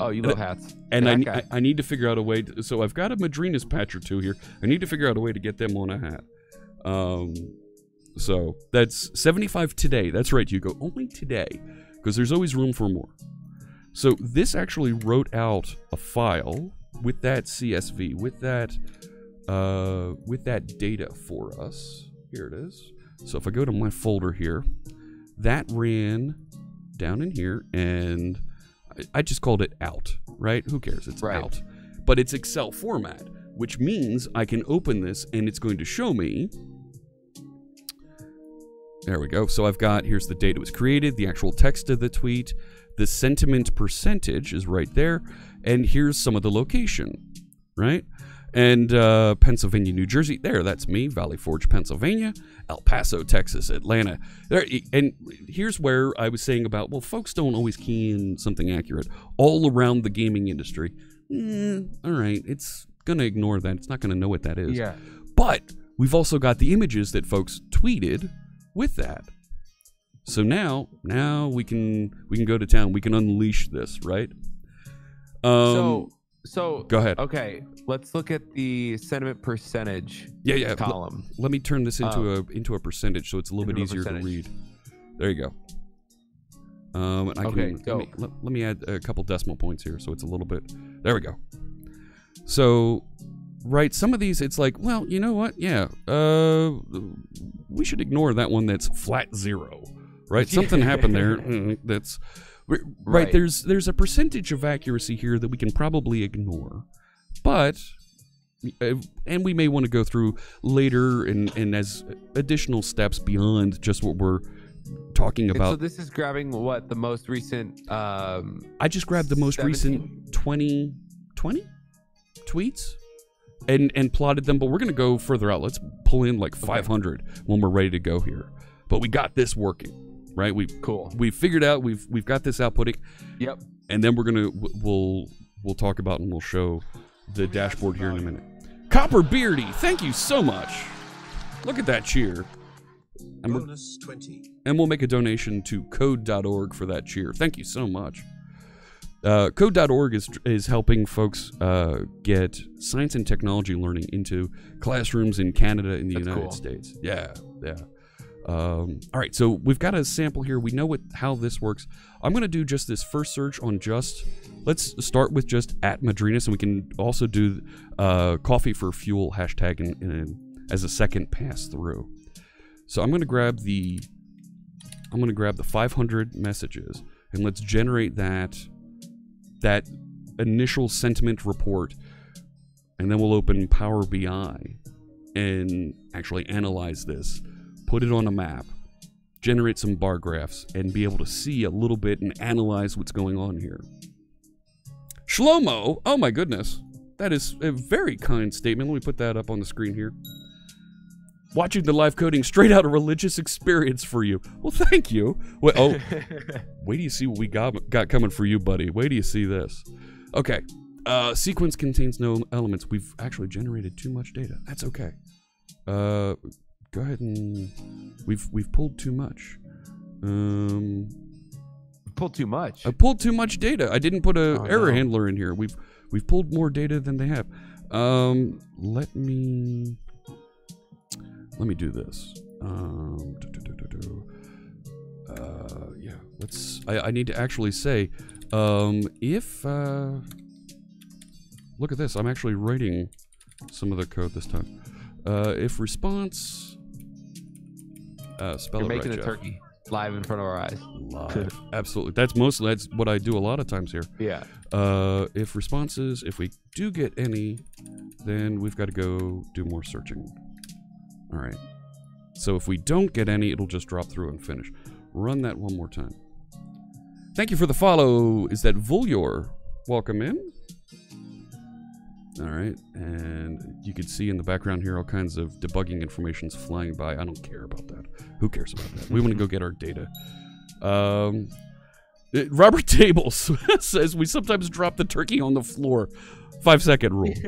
Oh, you love hats. and I, That ne- guy. I I need to figure out a way. To, so I've got a Madrina's patch or two here. I need to figure out a way to get them on a hat. Um, so that's 75 today. That's right, Hugo. Only today, because there's always room for more. So this actually wrote out a file with that CSV, with that, uh, with that data for us. Here it is. So if I go to my folder here, that ran down in here, and I, I just called it out. Right? Who cares? It's Right. out. But it's Excel format, which means I can open this, and it's going to show me there we go. So I've got here's the date it was created, the actual text of the tweet, the sentiment percentage is right there, and here's some of the location, right? And uh, Pennsylvania, New Jersey, there, that's me. Valley Forge, Pennsylvania, El Paso, Texas, Atlanta. There, and here's where I was saying about well, folks don't always key in something accurate all around the gaming industry. Mm, all right, it's gonna ignore that. It's not gonna know what that is. Yeah. But we've also got the images that folks tweeted with that. So now, now we can we can go to town. We can unleash this, right? Um, so, so go ahead. Okay, let's look at the sentiment percentage yeah, yeah. L- column. let me turn this into a into a percentage so it's a little bit easier to read. There you go. Um, and I Okay, can let me, let, let me add a couple decimal points here so it's a little bit. There we go. So, right, some of these it's like, well, you know what? Yeah, uh, we should ignore that one that's flat zero, right? Something happened there. mm, That's right, Right. There's there's a percentage of accuracy here that we can probably ignore, but uh, and we may want to go through later and, and as additional steps beyond just what we're talking And so this is grabbing what the most recent. Um, I just grabbed the most 17? recent 20, 20 tweets and and plotted them, but we're gonna go further out. Let's pull in like 500 when we're ready to go here. But we got this working, right? We cool. we figured out we've we've got this outputting, Yep. and then we're gonna we'll we'll talk about and we'll show the dashboard here in a minute. Copper Beardy, thank you so much. Look at that cheer. And, we're, Bonus 20. and we'll make a donation to code.org for that cheer. Thank you so much. Uh, code.org is is helping folks uh, get science and technology learning into classrooms in Canada and the That's United cool. States. Yeah, yeah. Um, all right, so we've got a sample here. We know what how this works. I'm going to do just this first search on just. Let's start with just at Madrinas, and we can also do uh, coffee for fuel hashtag in, in, as a second pass through. So I'm going to grab the I'm going to grab the 500 messages and let's generate that that initial sentiment report and then we'll open Power BI and actually analyze this, put it on a map, generate some bar graphs and be able to see a little bit and analyze what's going on here. Shlomo, oh my goodness. That is a very kind statement. Let me put that up on the screen here watching the live coding straight out a religious experience for you. Well, thank you. Wait, oh, wait do you see what we got got coming for you, buddy? Wait do you see this? Okay. Uh, sequence contains no elements. We've actually generated too much data. That's okay. Uh, go ahead and we've we've pulled too much. Um, Pulled too much. I pulled too much data. I didn't put a Oh, error no. handler in here. We've we've pulled more data than they have. Um, let me let me do this. Um, do, do, do. Uh, yeah, let's. I, I need to actually say, um, if uh, look at this. I'm actually writing some of the code this time. Uh, if response Uh, spell You're it making right, a Jeff. turkey live in front of our eyes. Live. Absolutely. That's mostly that's what I do a lot of times here. Yeah. Uh, if responses, if we do get any, then we've got to go do more searching. All right. So if we don't get any, it'll just drop through and finish. Run that one more time. Thank you for the follow. Is that Vulyor? Welcome in. All right, and you can see in the background here all kinds of debugging information's flying by. I don't care about that. Who cares about that? We want to go get our data. Um, uh, Robert Tables says we sometimes drop the turkey on the floor. Five second rule.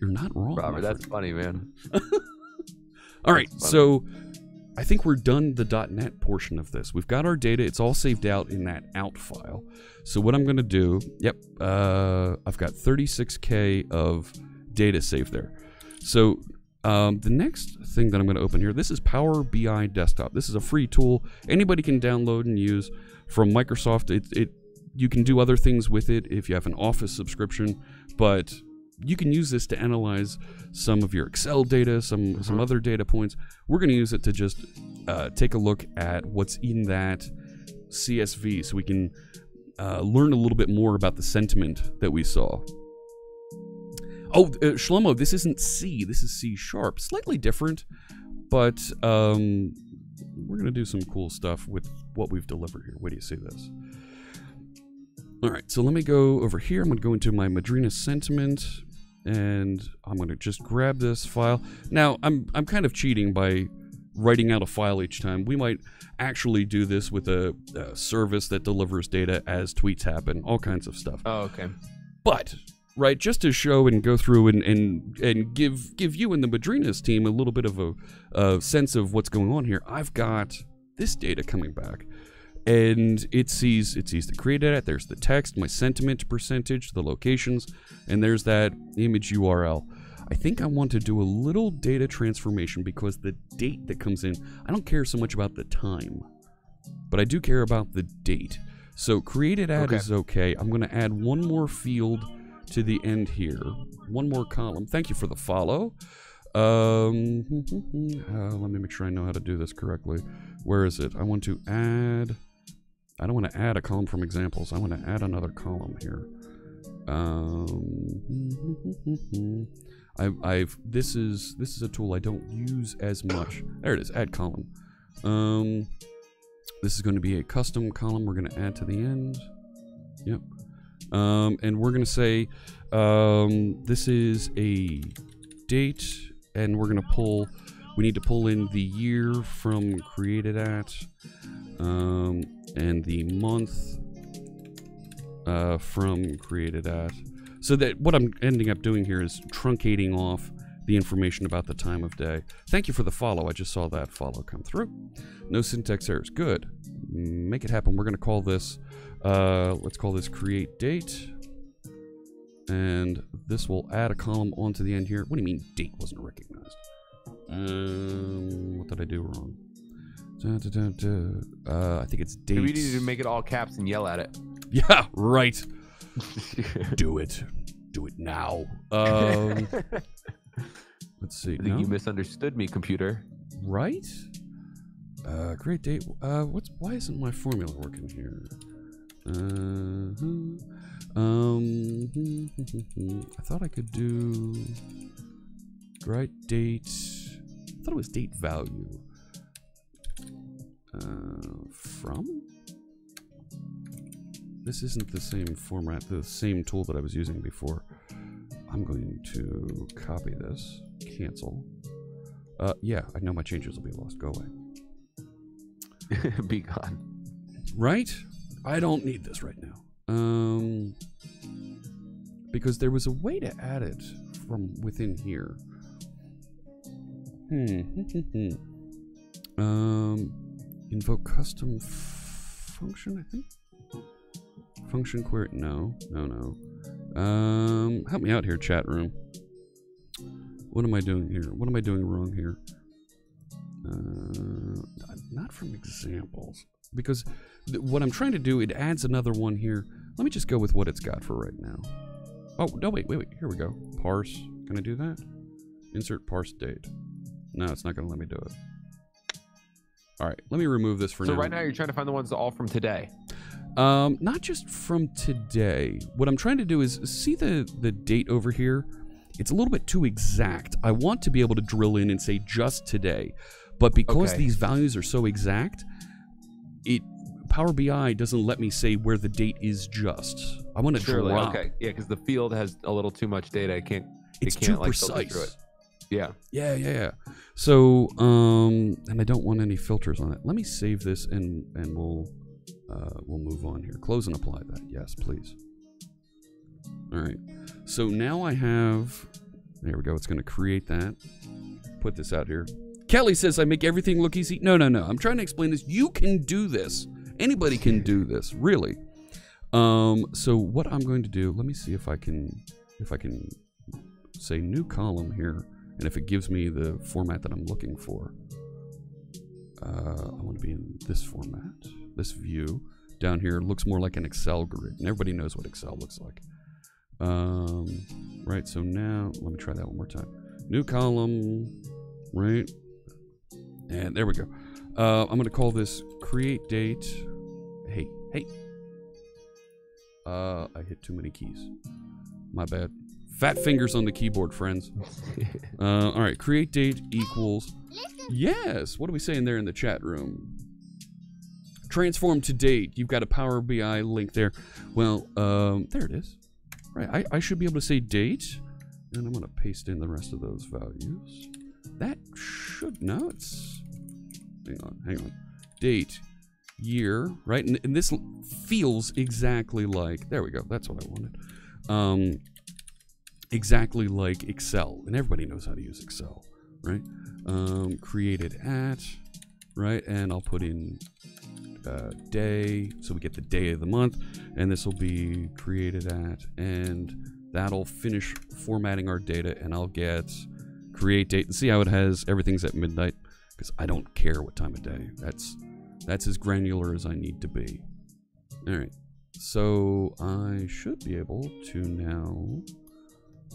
You're not wrong, Robert, that's funny, man. All right, That's fun. so I think we're done the .NET portion of this. We've got our data; it's all saved out in that out file. So what I'm going to do, yep, uh, I've got 36k of data saved there. So um, the next thing that I'm going to open here, this is Power BI Desktop. This is a free tool anybody can download and use from Microsoft. It, it you can do other things with it if you have an Office subscription, but you can use this to analyze some of your Excel data, some some Mhm. other data points. We're going to use it to just uh, take a look at what's in that CSV, so we can uh, learn a little bit more about the sentiment that we saw. Oh, uh, Shlomo, this isn't C. This is C sharp. Slightly different, but um, we're going to do some cool stuff with what we've delivered here. Wait do you see this? All right, so let me go over here. I'm going to go into my Madrina sentiment, and I'm going to just grab this file. Now, I'm I'm kind of cheating by writing out a file each time. We might actually do this with a, a service that delivers data as tweets happen, all kinds of stuff. Oh, okay. But right, just to show and go through and and, and give give you and the Madrinas team a little bit of a, a sense of what's going on here. I've got this data coming back, and it sees it sees the created at. There's the text, my sentiment percentage, the locations, and there's that image URL. I think I want to do a little data transformation because the date that comes in, I don't care so much about the time, but I do care about the date. So created at Okay. is okay. I'm going to add one more field to the end here. One more column. Thank you for the follow. Um, uh, let me make sure I know how to do this correctly. Where is it? I want to add. I don't want to add a column from examples. I want to add another column here. Um, I've, I've this is this is a tool I don't use as much. There it is. Add column. Um, this is going to be a custom column we're going to add to the end. Yep. Um, and we're going to say um, this is a date, and we're going to pull. We need to pull in the year from created at, um, and the month uh, from created at. So that what I'm ending up doing here is truncating off the information about the time of day. Thank you for the follow. I just saw that follow come through. No syntax errors. Good. Make it happen. We're going to call this, uh, let's call this create date. And this will add a column onto the end here. What do you mean date wasn't recognized? Um, what did I do wrong? Da, da, da. Uh, I think it's date. Maybe we need to make it all caps and yell at it. Yeah, right. Do it. Do it now. Um, let's see. I think No? you misunderstood me, computer. right? Uh, great date. Uh, what's why isn't my formula working here? Uh, um, I thought I could do right date. I thought it was date value. Uh, from. This isn't the same format, the same tool that I was using before. I'm going to copy this, cancel. Uh, yeah, I know my changes will be lost. Go away. Be gone. Right? I don't need this right now. Um, because there was a way to add it from within here. Hmm. um, invoke custom function. I think. Function query. No, no, no. Um, help me out here, chat room. What am I doing here? What am I doing wrong here? Uh, not from examples because what I'm trying to do it adds another one here. Let me just go with what it's got for right now. Oh no! Wait, wait, wait. Here we go. Parse. Can I do that? Insert parse date. No, it's not going to let me do it. All right, let me remove this for so now. So right now you're trying to find the ones all from today. Um, not just from today. What I'm trying to do is see the the date over here. It's a little bit too exact. I want to be able to drill in and say just today, but because Okay. these values are so exact, it Power BI doesn't let me say where the date is just. I want to Surely. drop. Okay. Yeah, because the field has a little too much data. It can't. It's it can't, too like, precise. through it. Yeah. Yeah, yeah, yeah. So, um, and I don't want any filters on it. Let me save this and and we'll uh, we'll move on here. Close and apply that. Yes, please. All right. So now I have. There we go. It's going to create that. Put this out here. Kelly says I make everything look easy. No, no, no. I'm trying to explain this. You can do this. Anybody can do this. Really. Um. So what I'm going to do? Let me see if I can if I can say new column here and if it gives me the format that I'm looking for. Uh, I want to be in this format, this view. Down here looks more like an Excel grid, and everybody knows what Excel looks like. Um, right, so now let me try that one more time. New column, right? And there we go. Uh, I'm going to call this create date. Hey, hey. Uh, I hit too many keys. My bad. Fat fingers on the keyboard, friends. Uh, all right, create date equals. Yes. What are we saying there in the chat room? Transform to date. You've got a Power BI link there. Well, um, there it is. Right. I, I should be able to say date, and I'm going to paste in the rest of those values. That should no. It's hang on, hang on. Date, year, right? And, and this feels exactly like. There we go. That's what I wanted. Um, exactly like Excel, and everybody knows how to use Excel, right? Um, created at, right? And I'll put in uh, day, so we get the day of the month, and this will be created at, and that'll finish formatting our data, and I'll get create date, and see how it has everything's at midnight, because I don't care what time of day. That's that's as granular as I need to be. All right, so I should be able to now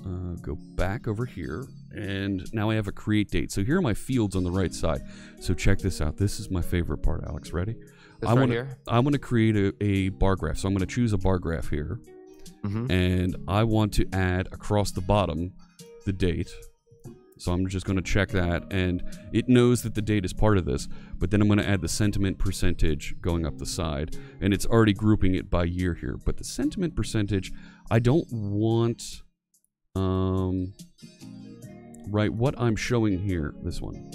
uh, go back over here and now I have a create date. So here are my fields on the right side. So check this out. This is my favorite part, Alex. Ready? This I right wanna, here. I want to create a, a bar graph. So I'm going to choose a bar graph here Mhm. and I want to add across the bottom the date. So I'm just going to check that and it knows that the date is part of this, but then I'm going to add the sentiment percentage going up the side and it's already grouping it by year here. But the sentiment percentage, I don't want um right what I'm showing here, this one.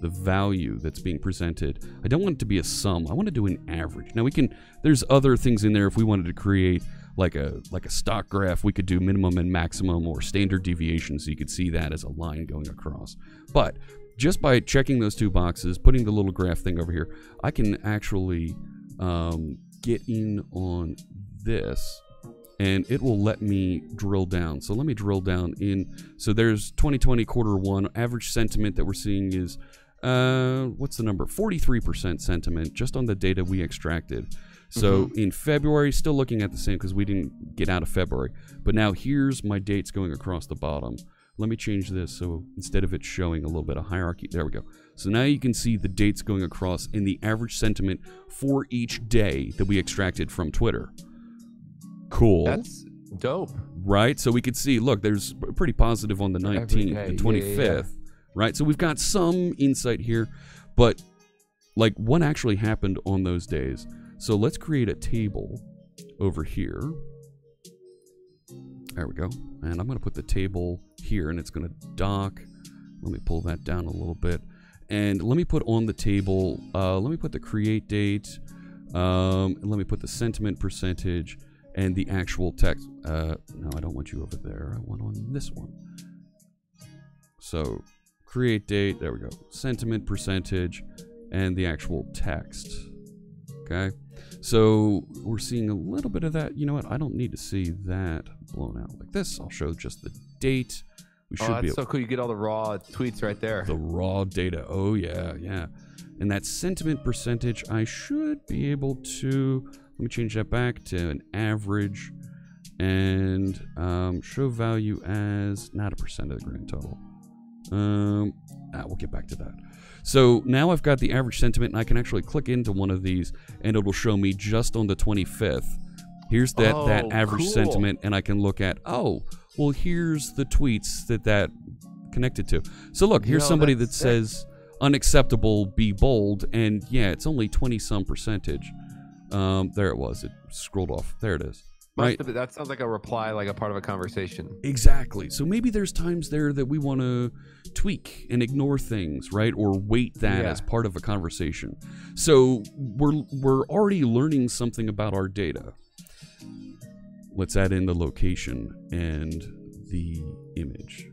The value that's being presented. I don't want it to be a sum. I want to do an average. Now we can there's other things in there if we wanted to create like a like a stock graph, we could do minimum and maximum or standard deviation so you could see that as a line going across. But just by checking those two boxes, putting the little graph thing over here, I can actually um, get in on this and it will let me drill down. So let me drill down in. So there's 2020 quarter one average sentiment that we're seeing is uh, what's the number? 43% sentiment just on the data we extracted. So in February, still looking at the same because we didn't get out of February. But now here's my dates going across the bottom. Let me change this so instead of it showing a little bit of hierarchy, there we go. So now you can see the dates going across in the average sentiment for each day that we extracted from Twitter. Cool That's dope. right? So we could see, look, there's pretty positive on the 19th, the Yeah, yeah, 25th, yeah. right? So we've got some insight here, but like what actually happened on those days. So let's create a table over here. There we go. And I'm going to put the table here and it's going to dock. Let me pull that down a little bit. And let me put on the table, uh, let me put the create date. Um, let me put the sentiment percentage and the actual text. Uh, no, I don't want you over there. I want on this one. So create date. There we go. Sentiment percentage and the actual text. Okay. So we're seeing a little bit of that. You know what? I don't need to see that blown out like this. I'll show just the date. We should Oh, should that's be so cool. You get all the raw tweets right there. the raw data. Oh yeah, yeah. And that sentiment percentage, I should be able to. Let me change that back to an average, and um, show value as not a percent of the grand total. Um, ah, we'll get back to that. So now I've got the average sentiment, and I can actually click into one of these, and it'll show me just on the 25th. Here's that that Oh, average cool. sentiment, and I can look at oh, well, here's the tweets that that connected to. So look, here's somebody that says unacceptable, be bold, and yeah, it's only 20 some percentage. Um, there it was. It scrolled off. There it is. Right. been- that sounds like a reply, like a part of a conversation. Exactly. So maybe there's times there that we want to tweak and ignore things, right? Or weight that Yeah. as part of a conversation. So we're we're already learning something about our data. Let's add in the location and the image.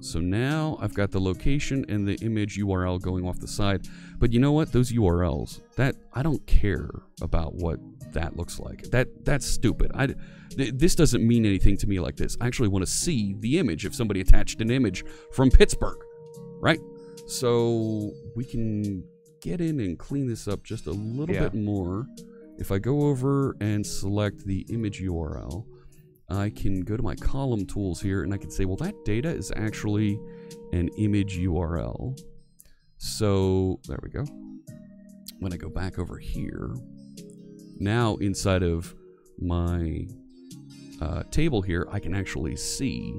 So now I've got the location and the image URL going off the side. But you know what? Those URLs, that I don't care about what that looks like. That that's stupid. I th- this doesn't mean anything to me like this. I actually want to see the image if somebody attached an image from Pittsburgh, right? So we can get in and clean this up just a little Yeah. bit more. If I go over and select the image URL, I can go to my column tools here and I can say, well, that data is actually an image URL. So there we go. When I go back over here, now inside of my uh, table here, I can actually see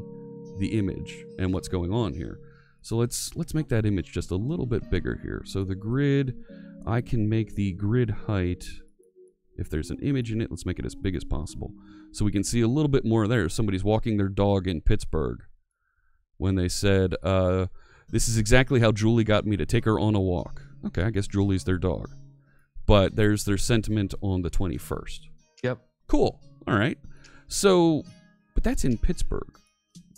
the image and what's going on here. So let's let's make that image just a little bit bigger here. So the grid, I can make the grid height. If there's an image in it, let's make it as big as possible. So we can see a little bit more there. Somebody's walking their dog in Pittsburgh when they said, uh, This is exactly how Julie got me to take her on a walk. Mm. Okay, I guess Julie's their dog. But there's their sentiment on the 21st. Yep. Cool. All right. So, but that's in Pittsburgh.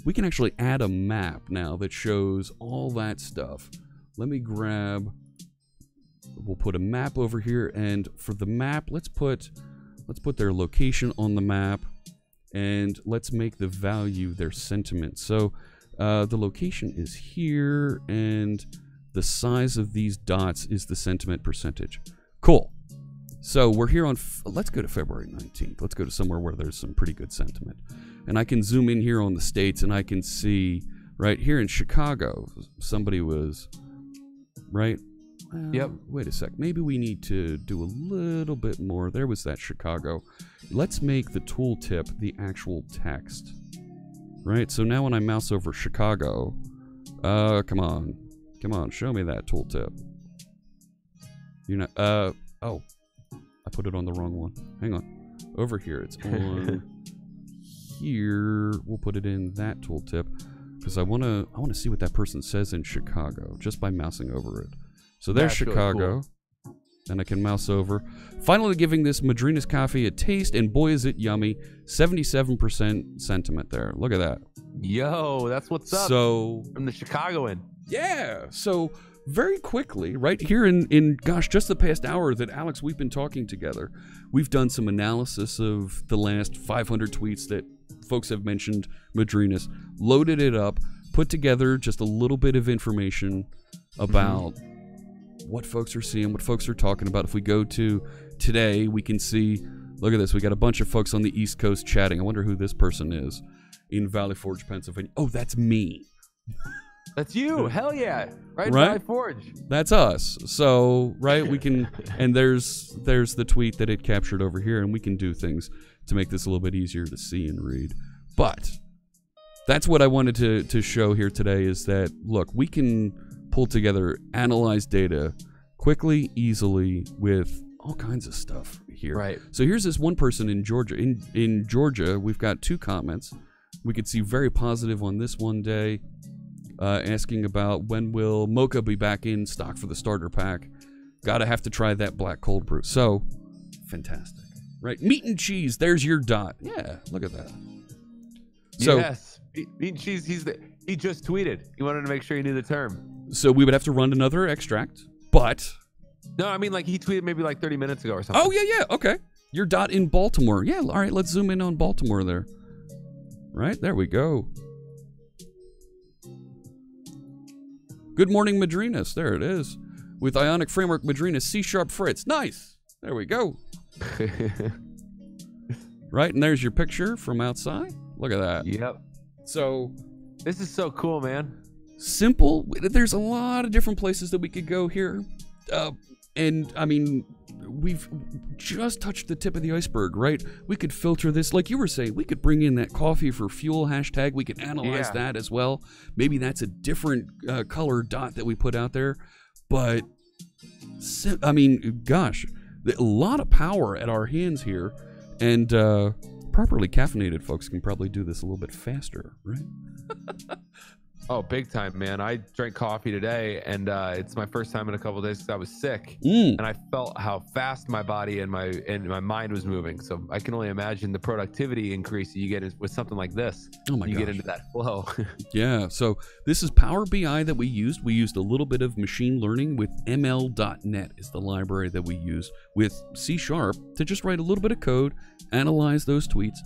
We can actually add a map now that shows all that stuff. Let me grab we'll put a map over here and for the map, let's put let's put their location on the map and let's make the value their sentiment. So, uh, the location is here and the size of these dots is the sentiment percentage. Cool. So we're here on. F- let's go to February 19th. Let's go to somewhere where there's some pretty good sentiment. And I can zoom in here on the states and I can see right here in Chicago, somebody was. Right? Well, Yep. Wait a sec. Maybe we need to do a little bit more. There was that Chicago. Let's make the tooltip the actual text. Right? So now when I mouse over Chicago, uh, come on. Come on, show me that tooltip. You know, uh, oh. I put it on the wrong one. Hang on. Over here, it's on here. We'll put it in that tooltip because I want to I want to see what that person says in Chicago just by mousing over it. So there's That's really Chicago. Then I can mouse over. Finally giving this Madrinas coffee a taste, and boy is it yummy. 77% sentiment there. Look at that. Yo, that's what's up So from the Chicagoan. yeah. So very quickly, right here in in gosh, just the past hour that Alex we've been talking together, we've done some analysis of the last 500 tweets that folks have mentioned Madrinas, loaded it up, put together just a little bit of information about mm-hmm. What folks are seeing, what folks are talking about. If we go to today, we can see look at this. We got a bunch of folks on the East Coast chatting. I wonder who this person is in Valley Forge, Pennsylvania. Oh, that's me. That's you. Hell yeah. Right, Right? Valley Forge. That's us. So, right, we can and there's there's the tweet that it captured over here and we can do things to make this a little bit easier to see and read. But that's what I wanted to to show here today is that look, we can pull together analyze data quickly, easily with all kinds of stuff here. Right. So here's this one person in Georgia. In in Georgia, we've got two comments. We could see very positive on this one day, uh, asking about when will Mocha be back in stock for the starter pack. Gotta have to try that black cold brew. So fantastic, right? Meat and cheese. There's your dot. Yeah, look at that. So yes. Meat meat cheese. He's the, he just tweeted. He wanted to make sure he knew the term. so we would have to run another extract, but No, I mean like he tweeted maybe like 30 minutes ago or something. Oh yeah, yeah, okay. Your dot in Baltimore. Yeah, all right. Let's zoom in on Baltimore there. Right there we go. Good morning, Madrinas. There it is. With Ionic Framework Madrinas C Sharp Fritz. Nice. There we go. Right, and there's your picture from outside. Look at that. yep. So, This is so cool, man. simple. There's a lot of different places that we could go here. Uh, and I mean, we've just touched the tip of the iceberg, right? We could filter this, like you were saying, we could bring in that coffee for fuel hashtag. We could analyze Yeah. that as well. Maybe that's a different uh, color dot that we put out there. But, I mean, gosh, a lot of power at our hands here. And uh, properly caffeinated folks can probably do this a little bit faster, right? Oh, big time, man. I drank coffee today, and uh, it's my first time in a couple of days because I was sick. Mm. and I felt how fast my body and my and my mind was moving. So I can only imagine the productivity increase that you get with something like this. Oh my you gosh. get into that flow. Yeah, so this is Power BI that we used. We used a little bit of machine learning with ML.net is the library that we use with C Sharp to just write a little bit of code, analyze those tweets,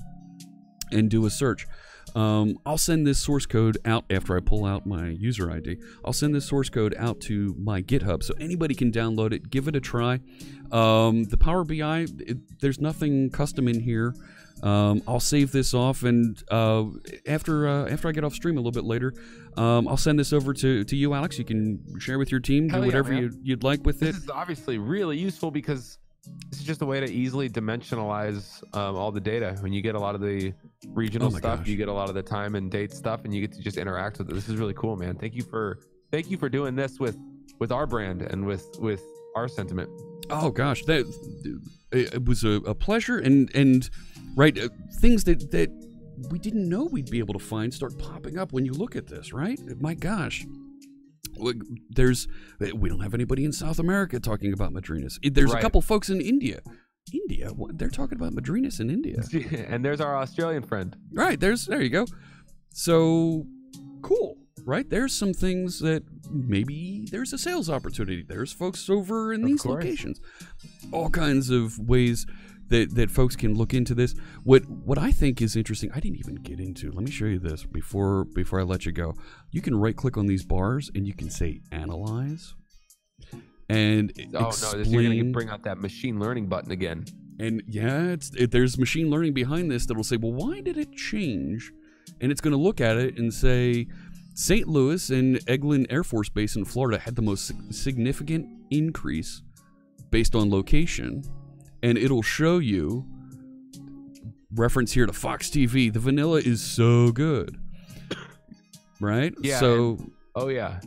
and do a search. Um, I'll send this source code out after I pull out my user ID. I'll send this source code out to my GitHub so anybody can download it, give it a try. Um, the Power BI, it, there's nothing custom in here. Um, I'll save this off, and uh, after uh, after I get off stream a little bit later, um, I'll send this over to, to you, Alex. You can share with your team, do Hell yeah, whatever man. you, you'd like with it. this is obviously really useful because this is just a way to easily dimensionalize um, all the data. When you get a lot of the regional Oh stuff, gosh. you get a lot of the time and date stuff, and you get to just interact with it. This is really cool, man. Thank you for thank you for doing this with with our brand and with with our sentiment. Oh gosh, that it was a, a pleasure, and and right uh, things that that we didn't know we'd be able to find start popping up when you look at this. Right? My gosh, Like, there's we don't have anybody in South America talking about Madrinas. There's a couple folks in India. India, what, they're talking about Madrinas in India. and there's our Australian friend. Right, there's there you go. So cool, right? There's some things that maybe there's a sales opportunity. There's folks over in Of these course. locations. All kinds of ways that, that folks can look into this. What what I think is interesting, I didn't even get into. Let me show you this before before I let you go. You can right click on these bars and you can say analyze. And Oh no, explain, this, you're gonna bring out that machine learning button again. and yeah, it's it, there's machine learning behind this that'll say, well, why did it change? And it's going to look at it and say, St. Louis and Eglin Air Force Base in Florida had the most significant increase based on location, and it'll show you reference here to Fox TV. The vanilla is so good, right? Yeah, So Oh yeah,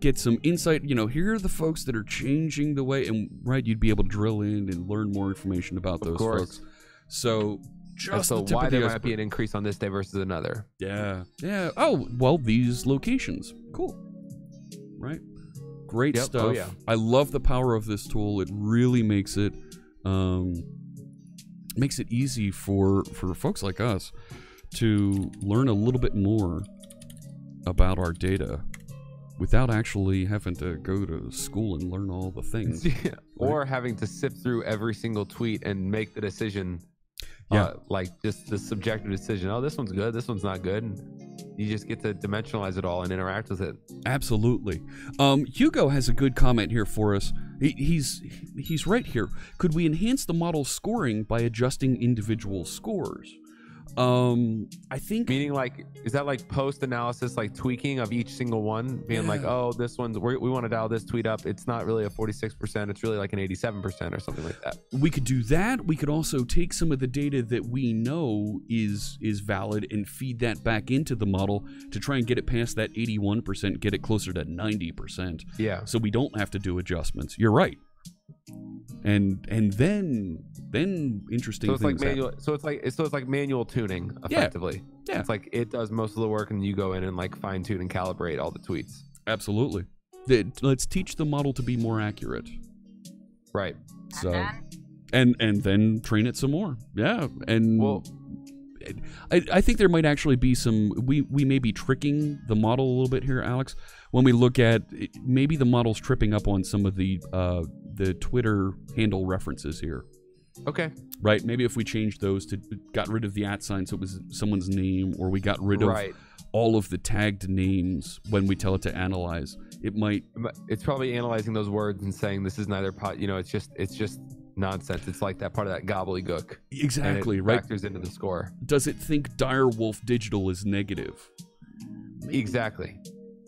get some insight. You know, here are the folks that are changing the way, and right, you'd be able to drill in and learn more information about Of those course. folks. So just so the why the there might be an increase on this day versus another? Yeah, yeah. Oh, well, these locations, cool, right? Great Yep. stuff. Oh, yeah. I love the power of this tool. It really makes it um, makes it easy for for folks like us to learn a little bit more about our data without actually having to go to school and learn all the things. or having to sift through every single tweet and make the decision. Yeah. Uh, like just the subjective decision. Oh, this one's good. This one's not good. And you just get to dimensionalize it all and interact with it. Absolutely. Um, Hugo has a good comment here for us. He, he's he's right here. Could we enhance the model's scoring by adjusting individual scores? Um, I think Meaning, like, is that like post analysis, like tweaking of each single one, being like, oh, this one's we we want to dial this tweet up. It's not really a forty six percent. It's really like an eighty seven percent or something like that. we could do that. We could also take some of the data that we know is is valid and feed that back into the model to try and get it past that 81%, get it closer to 90%. Yeah. so we don't have to do adjustments. You're right. And and then then interesting So it's like things happen. So it's like so it's like manual tuning effectively. Yeah. It's like it does most of the work, and you go in and like fine tune and calibrate all the tweets. Absolutely. That- Let's teach the model to be more accurate. Right. So and and then train it some more. Yeah. And Well, I, I think there might actually be some we we may be tricking the model a little bit here, Alex. When we look at maybe the model's tripping up on some of the uh, the Twitter handle references here. okay. Right? Maybe if we changed those to got rid of the at sign so it was someone's name, or we got rid of Right. all of the tagged names when we tell it to analyze, it might It's probably analyzing those words and saying this is neither pot. You know, it's just it's just nonsense. It's like that part of that gobbledygook. it exactly right. Factors into the score. Does it think Direwolf Digital is negative? exactly.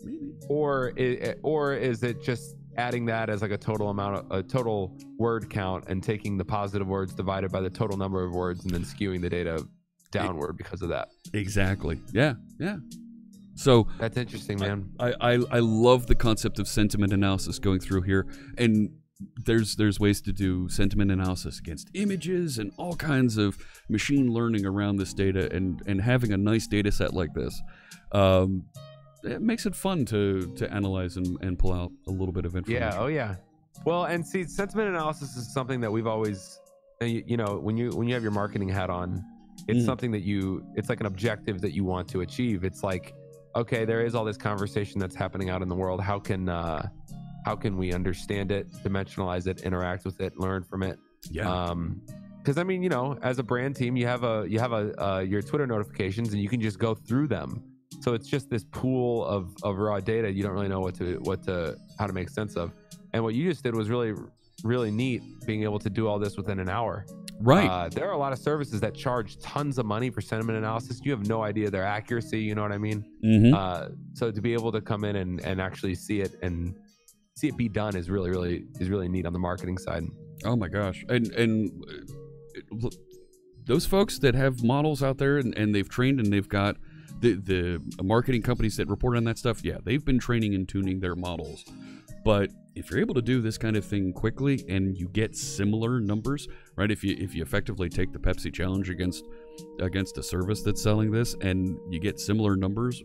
Maybe. Or i- or is it just adding that as like a total amount of a total word count and taking the positive words divided by the total number of words and then skewing the data downward because of that? Exactly. Yeah. Yeah. So That's interesting, man. I, I I love the concept of sentiment analysis going through here, and there's there's ways to do sentiment analysis against images and all kinds of machine learning around this data, and and having a nice data set like this, um, it makes it fun to to analyze and, and pull out a little bit of information. Yeah. Oh, yeah. Well, and see, sentiment analysis is something that we've always, uh, you, you know, when you when you have your marketing hat on, it's Mm. something that you, it's like an objective that you want to achieve. It's like, okay, there is all this conversation that's happening out in the world. How can, uh, how can we understand it, dimensionalize it, interact with it, learn from it? yeah, Um, because I mean, you know, as a brand team, you have a you have a uh, your Twitter notifications, and you can just go through them. So it's just this pool of, of raw data. You don't really know what to what to how to make sense of. And what you just did was really really neat, being able to do all this within an hour. right. Uh, there are a lot of services that charge tons of money for sentiment analysis. You have no idea their accuracy. You know what I mean? hmm Uh, so to be able to come in and, and actually see it and see it be done is really really is really neat on the marketing side. Oh my gosh! And and uh, look, those folks that have models out there and, and they've trained and they've got the the marketing companies that report on that stuff. Yeah, they've been training and tuning their models. But if you're able to do this kind of thing quickly and you get similar numbers, right? If you if you effectively take the Pepsi challenge against against a service that's selling this and you get similar numbers,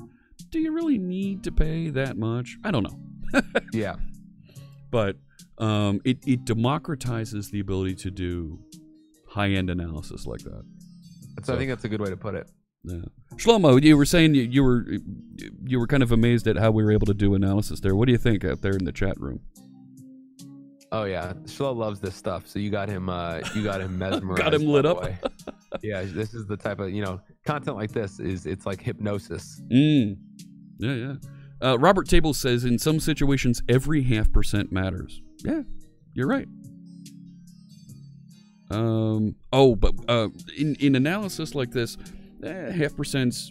eh, do you really need to pay that much? I don't know Yeah. but um, it, it democratizes the ability to do high end analysis like that. So I think that's a good way to put it. Yeah. Shlomo, you were saying you, you were you were kind of amazed at how we were able to do analysis there. What do you think out there in the chat room? Oh yeah, Shlomo loves this stuff. So you got him, uh, you got him mesmerized. Got him lit up. yeah, this is the type of you know content like this is it's like hypnosis. Mm. Yeah, yeah. Uh, Robert Table says in some situations every half percent matters. Yeah, you're right. Um. Oh, but uh, in in analysis like this, eh, half percents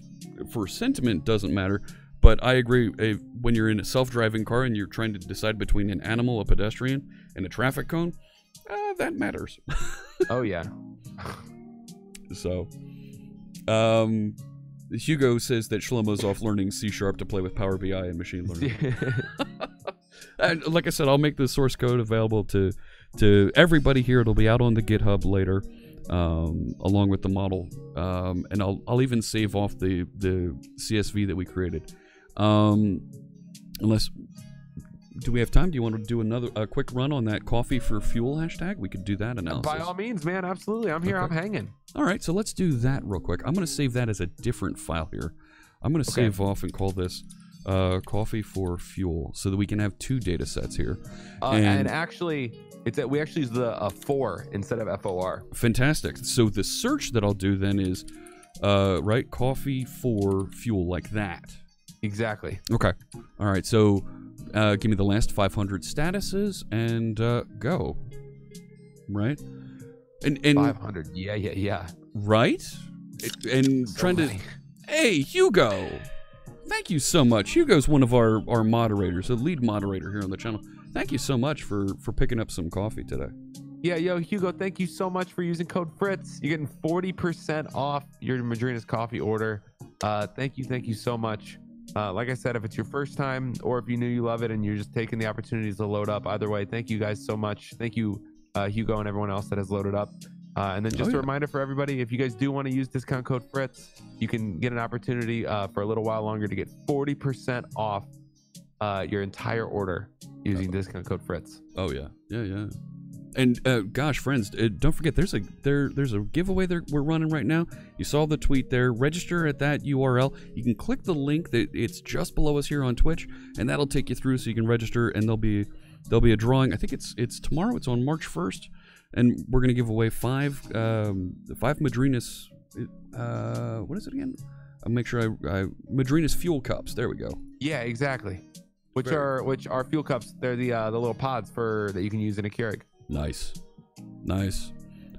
for sentiment doesn't matter. But I agree. eh, when you're in a self-driving car and you're trying to decide between an animal, a pedestrian, and a traffic cone, uh, that matters. Oh yeah, So, um, Hugo says that Shlomo's off learning C sharp to play with Power BI and machine learning. and like I said, I'll make the source code available to to everybody here. It'll be out on the GitHub later, um, along with the model, um, and I'll I'll even save off the the CSV that we created. Um, unless, do we have time? Do you want to do another a quick run on that coffee for fuel hashtag? We could do that analysis. by all means, man, absolutely. I'm here. Okay. I'm hanging. All right, so let's do that real quick. I'm going to save that as a different file here. I'm going to Okay. save off and call this uh, coffee for fuel so that we can have two data sets here. Uh, And- and, actually, it's that we actually use the uh, four instead of FOR. Fantastic. So the search that I'll do then is, uh, right, coffee for fuel like that. Exactly. Okay. All right, so uh, give me the last 500 statuses and uh, go. Right? And, and 500. Yeah, yeah, yeah. right? And So trying to. Hey, Hugo. Thank you so much. Hugo's one of our, our moderators, a lead moderator here on the channel. Thank you so much for, for picking up some coffee today. Yeah, yo, Hugo, thank you so much for using code Fritz. You're getting 40% off your Madrina's coffee order. Uh, thank you, thank you so much. Uh, like I said, if it's your first time or if you knew you love it and you're just taking the opportunities to load up, either way, thank you guys so much. Thank you, uh, Hugo, and everyone else that has loaded up. Uh, and then just Oh, a reminder for everybody if you guys do want to use discount code Fritz, you can get an opportunity uh, for a little while longer to get 40% off uh, your entire order using discount code Fritz. Oh yeah, yeah, yeah. And uh, gosh, friends, uh, don't forget there's a there there's a giveaway that we're running right now. You saw the tweet there. Register at that URL. You can click the link that it's just below us here on Twitch, and that'll take you through so you can register. And there'll be there'll be a drawing. I think it's it's tomorrow. It's on March first, and we're gonna give away five um, five Madrinas. Uh, what is it again? I'll make sure I, I Madrinas fuel cups. There we go. Yeah, exactly. Which Very are which are fuel cups. They're the uh, the little pods for that you can use in a Keurig. Nice, nice.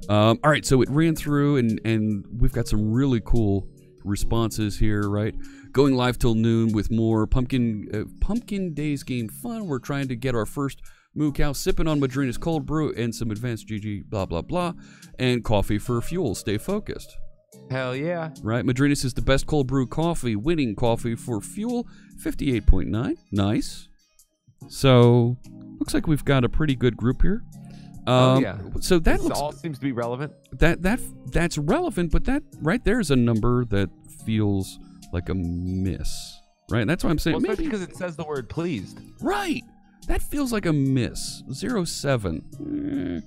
Um, all right, so it ran through, and and we've got some really cool responses here, right? Going live till noon with more pumpkin uh, pumpkin days game fun. We're trying to get our first moo cow sipping on Madrina's cold brew and some advanced GG blah blah blah, and coffee for fuel. Stay focused. Hell yeah. Right, Madrinas is the best cold brew coffee, winning coffee for fuel, 58.9. Nice. So, looks like we've got a pretty good group here. Oh, Um, yeah. So that This looks all seems to be relevant. that that that's relevant, but that right there is a number that feels like a miss. Right, that's why I'm saying Well, maybe because it says the word pleased. right. That feels like a miss. Zero seven. Mm.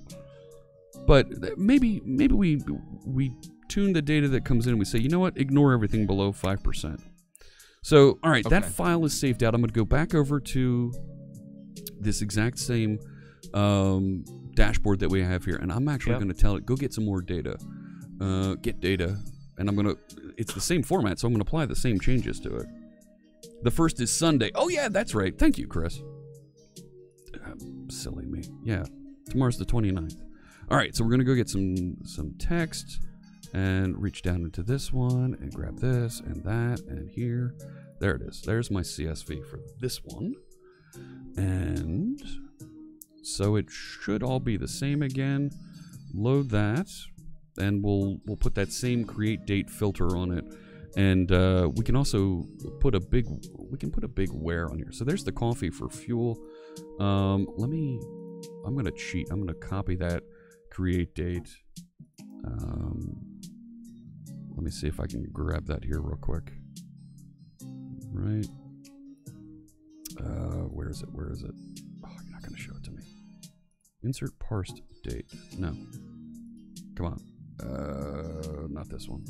But maybe maybe we we tune the data that comes in and we say, you know what, ignore everything below five percent. So all right, that file is saved out. I'm going to go back over to this exact same um, dashboard that we have here, and I'm actually Yep. going to tell it go get some more data, uh, get data, and I'm going to. It's the same format, so I'm going to apply the same changes to it. The first is Sunday. Oh yeah, that's right. Thank you, Chris. Uh, silly me. Yeah, tomorrow's the 29th. All right, so we're going to go get some some text and reach down into this one and grab this and that and here. There it is. There's my CSV for this one. And so it should all be the same again. Load that, and we'll we'll put that same create date filter on it. And uh, we can also put a big we can put a big where on here. So there's the coffee for fuel. Um, let me. I'm gonna cheat. I'm gonna copy that create date. Um, let me see if I can grab that here real quick. Right. Uh, where is it? Where is it? Oh, you're not going to show it to me. Insert parsed date. No. Come on. Uh, not this one.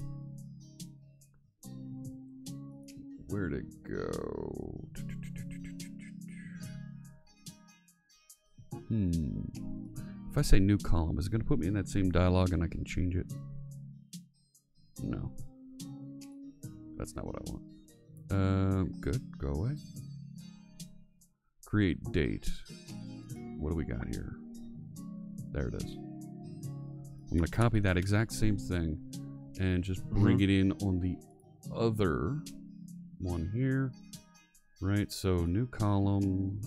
Where'd it go? Hmm. If I say new column, is it going to put me in that same dialog and I can change it? No. That's not what I want. Um, good. Go away. Create date. What do we got here? There it is. I'm going to copy that exact same thing and just bring it in on the other one here. Right, so new column.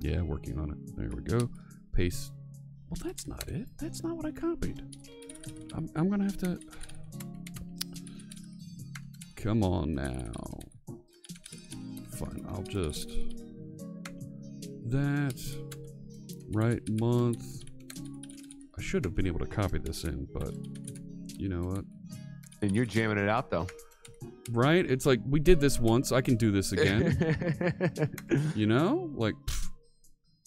Yeah, working on it. There we go. Paste. Well, that's not it. That's not what I copied. I'm, I'm going to have to. Come on now. Fine, I'll just. That. Right, month. I should have been able to copy this in, but. You know what? And you're jamming it out though. Right? It's like, we did this once. I can do this again. you know? Like. pfft.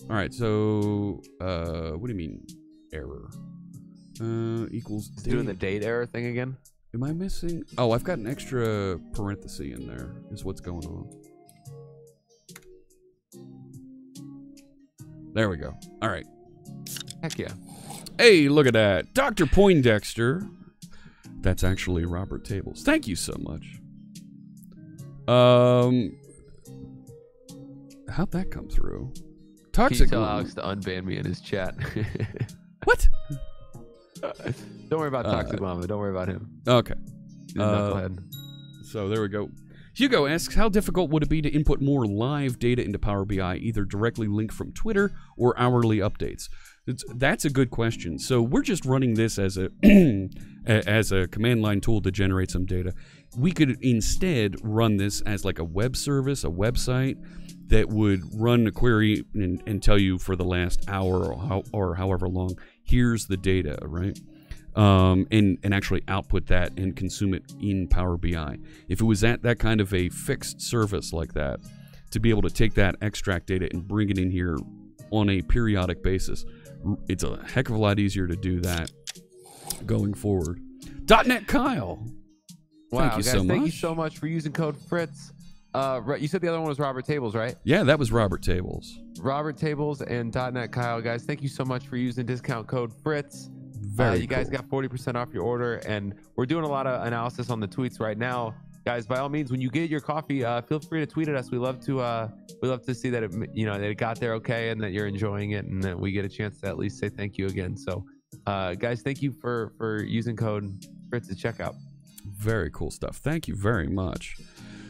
All right, so. Uh, what do you mean? Error. Uh, equals. Doing the date. date error thing again. Am I missing? Oh, I've got an extra parenthesis in there. Is what's going on. There we go. All right. Heck yeah. Hey, look at that. Dr. Poindexter. That's actually Robert Tables. Thank you so much. Um How'd that come through? Can you Toxic. tell. Alex to unban me in his chat? What? Don't worry about Uh, Toxic Mama. Don't worry about him. Okay. Uh. So there we go. Hugo asks, how difficult would it be to input more live data into Power BI, either directly linked from Twitter or hourly updates? It's, that's a good question. So we're just running this as a a- as a command line tool to generate some data. We could instead run this as like a web service, a website that would run a query and, and tell you for the last hour or, how, or however long, here's the data, right? um, and and actually output that and consume it in Power BI. If it was at that kind of a fixed service like that, to be able to take that extract data and bring it in here on a periodic basis, it's a heck of a lot easier to do that going forward. .NET Kyle, Wow, thank you guys, so thank you so much for using code Fritz. Uh, you said the other one was Robert Tables, right? yeah, that was Robert Tables. Robert Tables and .NET Kyle, guys, thank you so much for using discount code Fritz. Very uh, you guys got 40% off your order, and we're doing a lot of analysis on the tweets right now. Guys, by all means, when you get your coffee, uh, feel free to tweet at us. We love to, uh, we love to see that it, you know, that it got there okay, and that you're enjoying it, and that we get a chance to at least say thank you again. So, uh, guys, thank you for for using code Fritz at checkout. Very cool stuff. Thank you very much.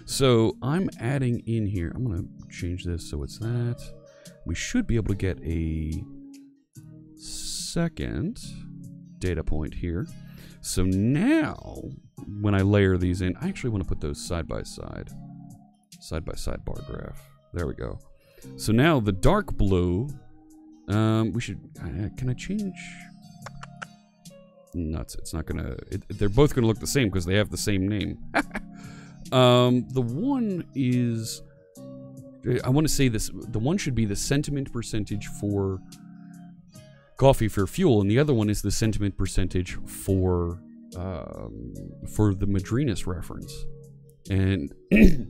So I'm adding in here. I'm gonna change this so it's that. We should be able to get a second data point here. So now, when I layer these in, I actually want to put those side by side. Side by side bar graph. There we go. So now the dark blue, um, we should, uh, can I change? Nuts, it's not gonna, it, they're both gonna look the same because they have the same name. um, the one is, I want to say this, the one should be the sentiment percentage for coffee for fuel, and the other one is the sentiment percentage for um, for the Madrinas reference. And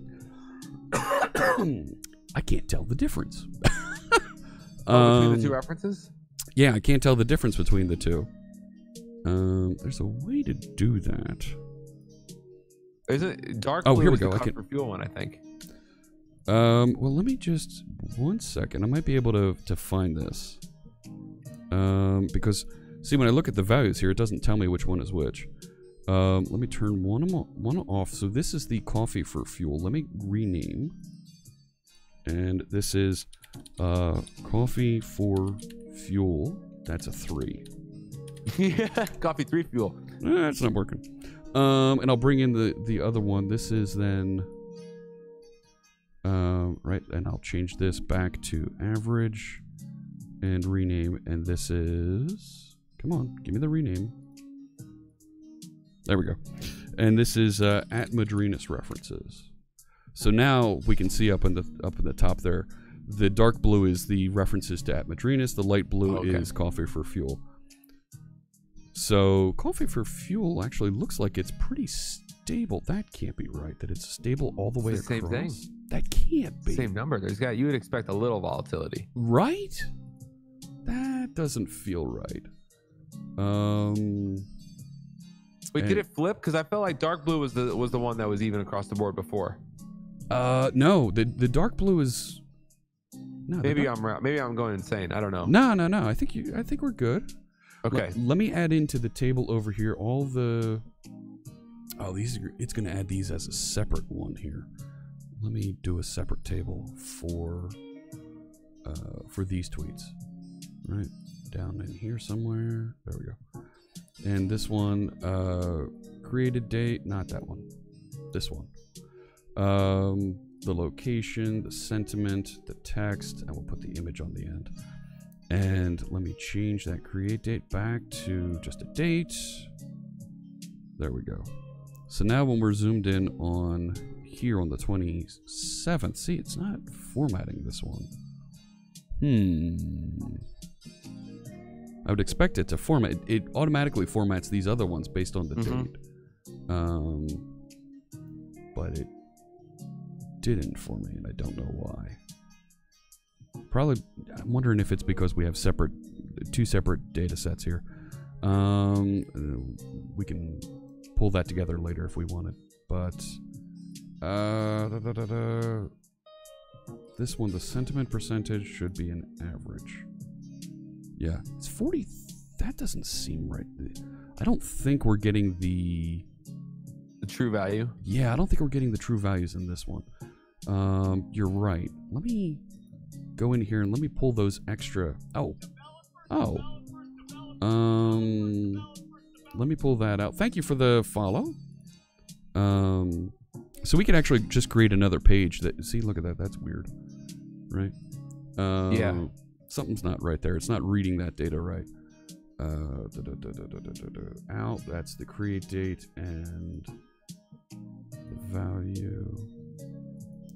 I can't tell the difference. Oh, between Um, the two references? yeah, I can't tell the difference between the two. Um, there's a way to do that. Is it dark Oh, blue here we go, I can- fuel one, I think. Um, well, let me just one second. I might be able to to find this. Um, because see, when I look at the values here, it doesn't tell me which one is which. Um, let me turn one one off. So this is the coffee for fuel. Let me rename. And this is uh coffee for fuel. That's a three. yeah, coffee three fuel. Eh, That's not working. Um, and I'll bring in the the other one. This is then. Um, right, and I'll change this back to average, and rename. And this is. Come on, give me the rename. There we go. And this is uh, at Madrinas references. So now we can see up in the up in the top there, the dark blue is the references to at Madrinas. The light blue Okay. is coffee for fuel. So coffee for fuel actually looks like it's pretty stable. That can't be right. That it's stable all the way It's the same thing. That can't be Same number. There's got you would expect a little volatility. right. That doesn't feel right. Um. Wait, did it flip? Because I felt like dark blue was the was the one that was even across the board before. Uh. No. The the dark blue is. No. Maybe I'm maybe I'm going insane. I don't know. No. No. No. I think you. I think we're good. Okay. Let, let me add into the table over here all the. Oh, these are. It's going to add these as a separate one here. Let me do a separate table for. Uh, for these tweets, right down in here somewhere. There we go. And this one, uh, created date, not that one. This one. Um, the location, the sentiment, the text, and we'll put the image on the end. And let me change that create date back to just a date. There we go. So now when we're zoomed in on here on the 27th, see, it's not formatting this one. Hmm. I would expect it to format. It, it automatically formats these other ones based on the Mhm. date. Um, but it didn't for me, and I don't know why. Probably, I'm wondering if it's because we have separate, two separate data sets here. Um, we can pull that together later if we wanted, but uh, da, da, da. this one, the sentiment percentage should be an average. Yeah, it's 40. That doesn't seem right. I don't think we're getting the. The true value. Yeah, I don't think we're getting the true values in this one. Um, you're right. Let me go in here and let me pull those extra. Oh. Oh. Um, let me pull that out. Thank you for the follow. Um, so we could actually just create another page that, see, look at that. That's weird, right? Um, yeah. Something's not right there. It's not reading that data right. Uh, da, da, da, out, that's the create date and the value.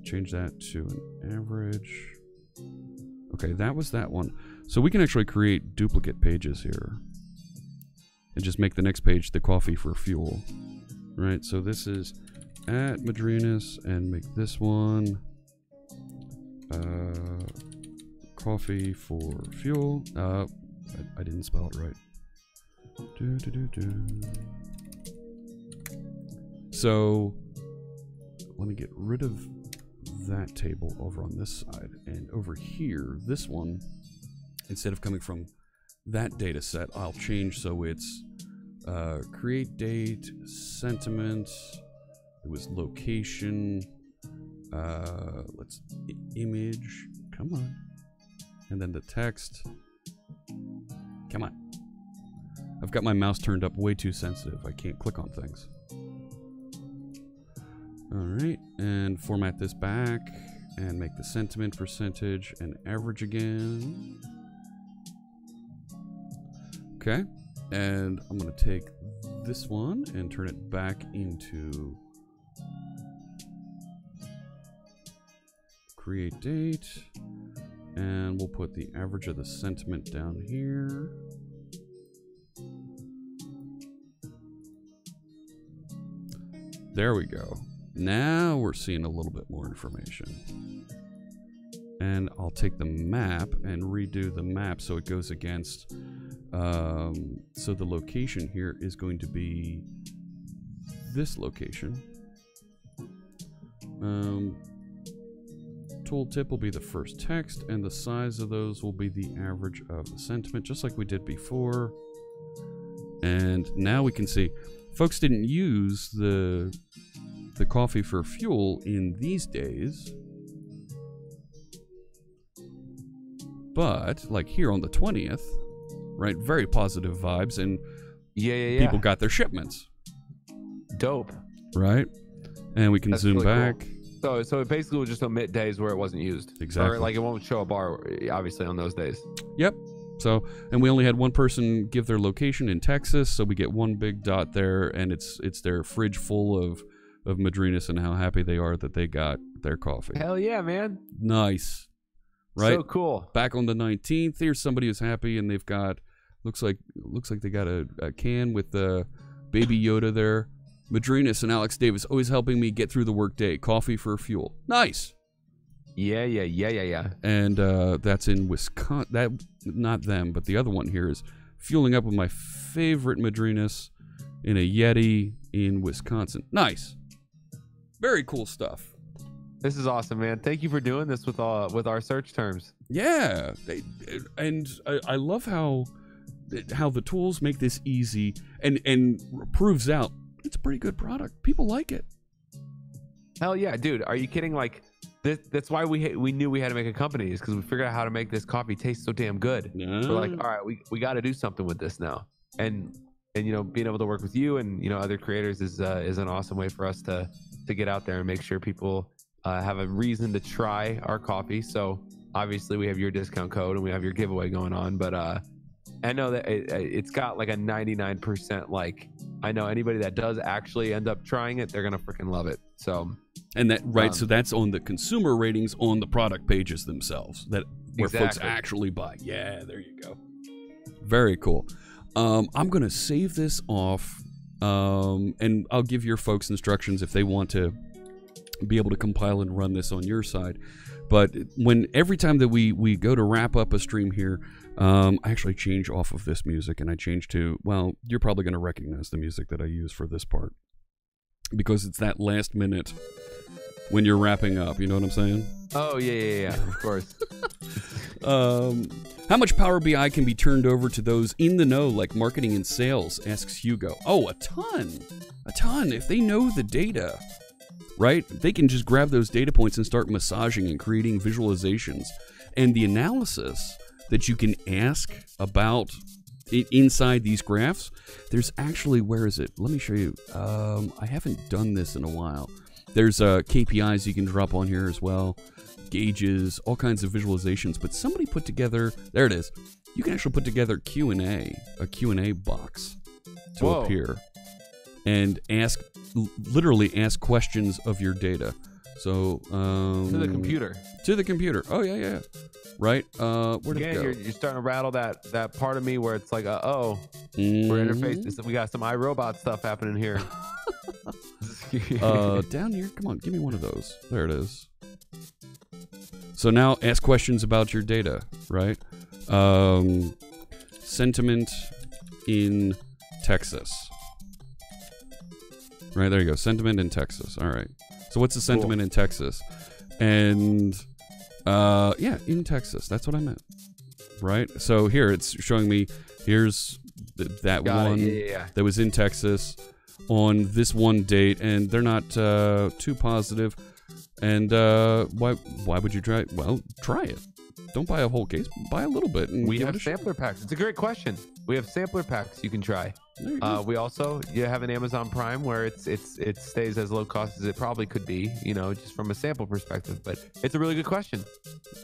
Change that to an average. Okay, that was that one. So we can actually create duplicate pages here. And just make the next page the coffee for fuel. Right, so this is at Madrinas and make this one uh, coffee for fuel. Uh, I, I didn't spell it right. Do, do, do. So let me get rid of that table over on this side. And over here, this one, instead of coming from that data set, I'll change so it's uh, create date, sentiment. It was location. Uh, let's image. Come on. And then the text. Come on. I've got my mouse turned up way too sensitive. I can't click on things. All right, and format this back and make the sentiment percentage and average again. Okay, and I'm gonna take this one and turn it back into create date, and we'll put the average of the sentiment down here. There we go. Now we're seeing a little bit more information. And I'll take the map and redo the map so it goes against. Um, so the location here is going to be this location. Um, tooltip will be the first text, and the size of those will be the average of the sentiment, just like we did before. And now we can see folks didn't use the the coffee for fuel in these days. But like here on the 20th, right? Very positive vibes and Yeah, yeah, yeah. people got their shipments, dope. right? And we can That's zoom really cool. back. So, so it basically will just omit days where it wasn't used. Exactly. Or like it won't show a bar, obviously, on those days. Yep. So, and we only had one person give their location in Texas, so we get one big dot there, and it's it's their fridge full of of Madrinas and how happy they are that they got their coffee. Hell yeah, man. Nice, right? So cool. Back on the nineteenth, here's somebody who's happy, and they've got looks like looks like they got a, a can with the baby Yoda there. Madrinas and Alex Davis always helping me get through the workday. Coffee for fuel. Nice. Yeah, yeah, yeah, yeah, yeah. and uh, that's in Wisconsin. That not them, but the other one here is fueling up with my favorite Madrinas in a Yeti in Wisconsin. Nice, very cool stuff. This is awesome, man. Thank you for doing this with uh with our search terms. Yeah, they, and I, I love how how the tools make this easy and and proves out it's a pretty good product. People like it. Hell yeah, dude. Are you kidding? Like, this, that's why we we knew we had to make a company is because we figured out how to make this coffee taste so damn good. We're like, all right, we, we got to do something with this now. And and you know, being able to work with you and you know other creators is uh, is an awesome way for us to to get out there and make sure people uh, have a reason to try our coffee. So obviously we have your discount code and we have your giveaway going on, but uh, I know that it, it's got like a 99% like I know anybody that does actually end up trying it, they're gonna freaking love it. So And that right, Um, so that's on the consumer ratings on the product pages themselves that where folks actually buy. Yeah, there you go. Very cool. Um, I'm gonna save this off, um, and I'll give your folks instructions if they want to be able to compile and run this on your side. But when every time that we we go to wrap up a stream here, um, I actually change off of this music and I change to well, you're probably gonna recognize the music that I use for this part because it's that last minute when you're wrapping up. You know what I'm saying? oh yeah yeah yeah of course. Um, how much Power BI can be turned over to those in the know, like marketing and sales? Asks Hugo. Oh, a ton, a ton. If they know the data, right? They can just grab those data points and start massaging and creating visualizations, and the analysis that you can ask about inside these graphs. There's actually where is it? Let me show you. Um, I haven't done this in a while. There's uh, KPIs you can drop on here as well gauges, all kinds of visualizations. But somebody put together, there it is. You can actually put together Q and A, a Q and A box to Whoa. appear, and ask, literally ask questions of your data. So um, to the computer. to the computer. Oh yeah, yeah, yeah. right. Uh, where did Again, it go? you're, you're starting to rattle that that part of me where it's like, uh, oh, we're Mhm. interfaced. We got some iRobot stuff happening here. uh, down here. Come on, give me one of those. There it is. So now ask questions about your data, right? Um, sentiment in Texas. Right, there you go. Sentiment in Texas. All right. So what's the sentiment in Texas? And uh yeah, in Texas. That's what I meant. Right? So here it's showing me here's th- that Got one it. Yeah, yeah, yeah. that was in Texas on this one date, and they're not uh, too positive. And uh, why why would you try? Well, try it. Don't buy a whole case. Buy a little bit. And We have it a shot. sampler packs. It's a great question. We have sampler packs you can try. You. Uh, we also you have an Amazon Prime where it's it's it stays as low cost as it probably could be, you know, just from a sample perspective. But it's a really good question.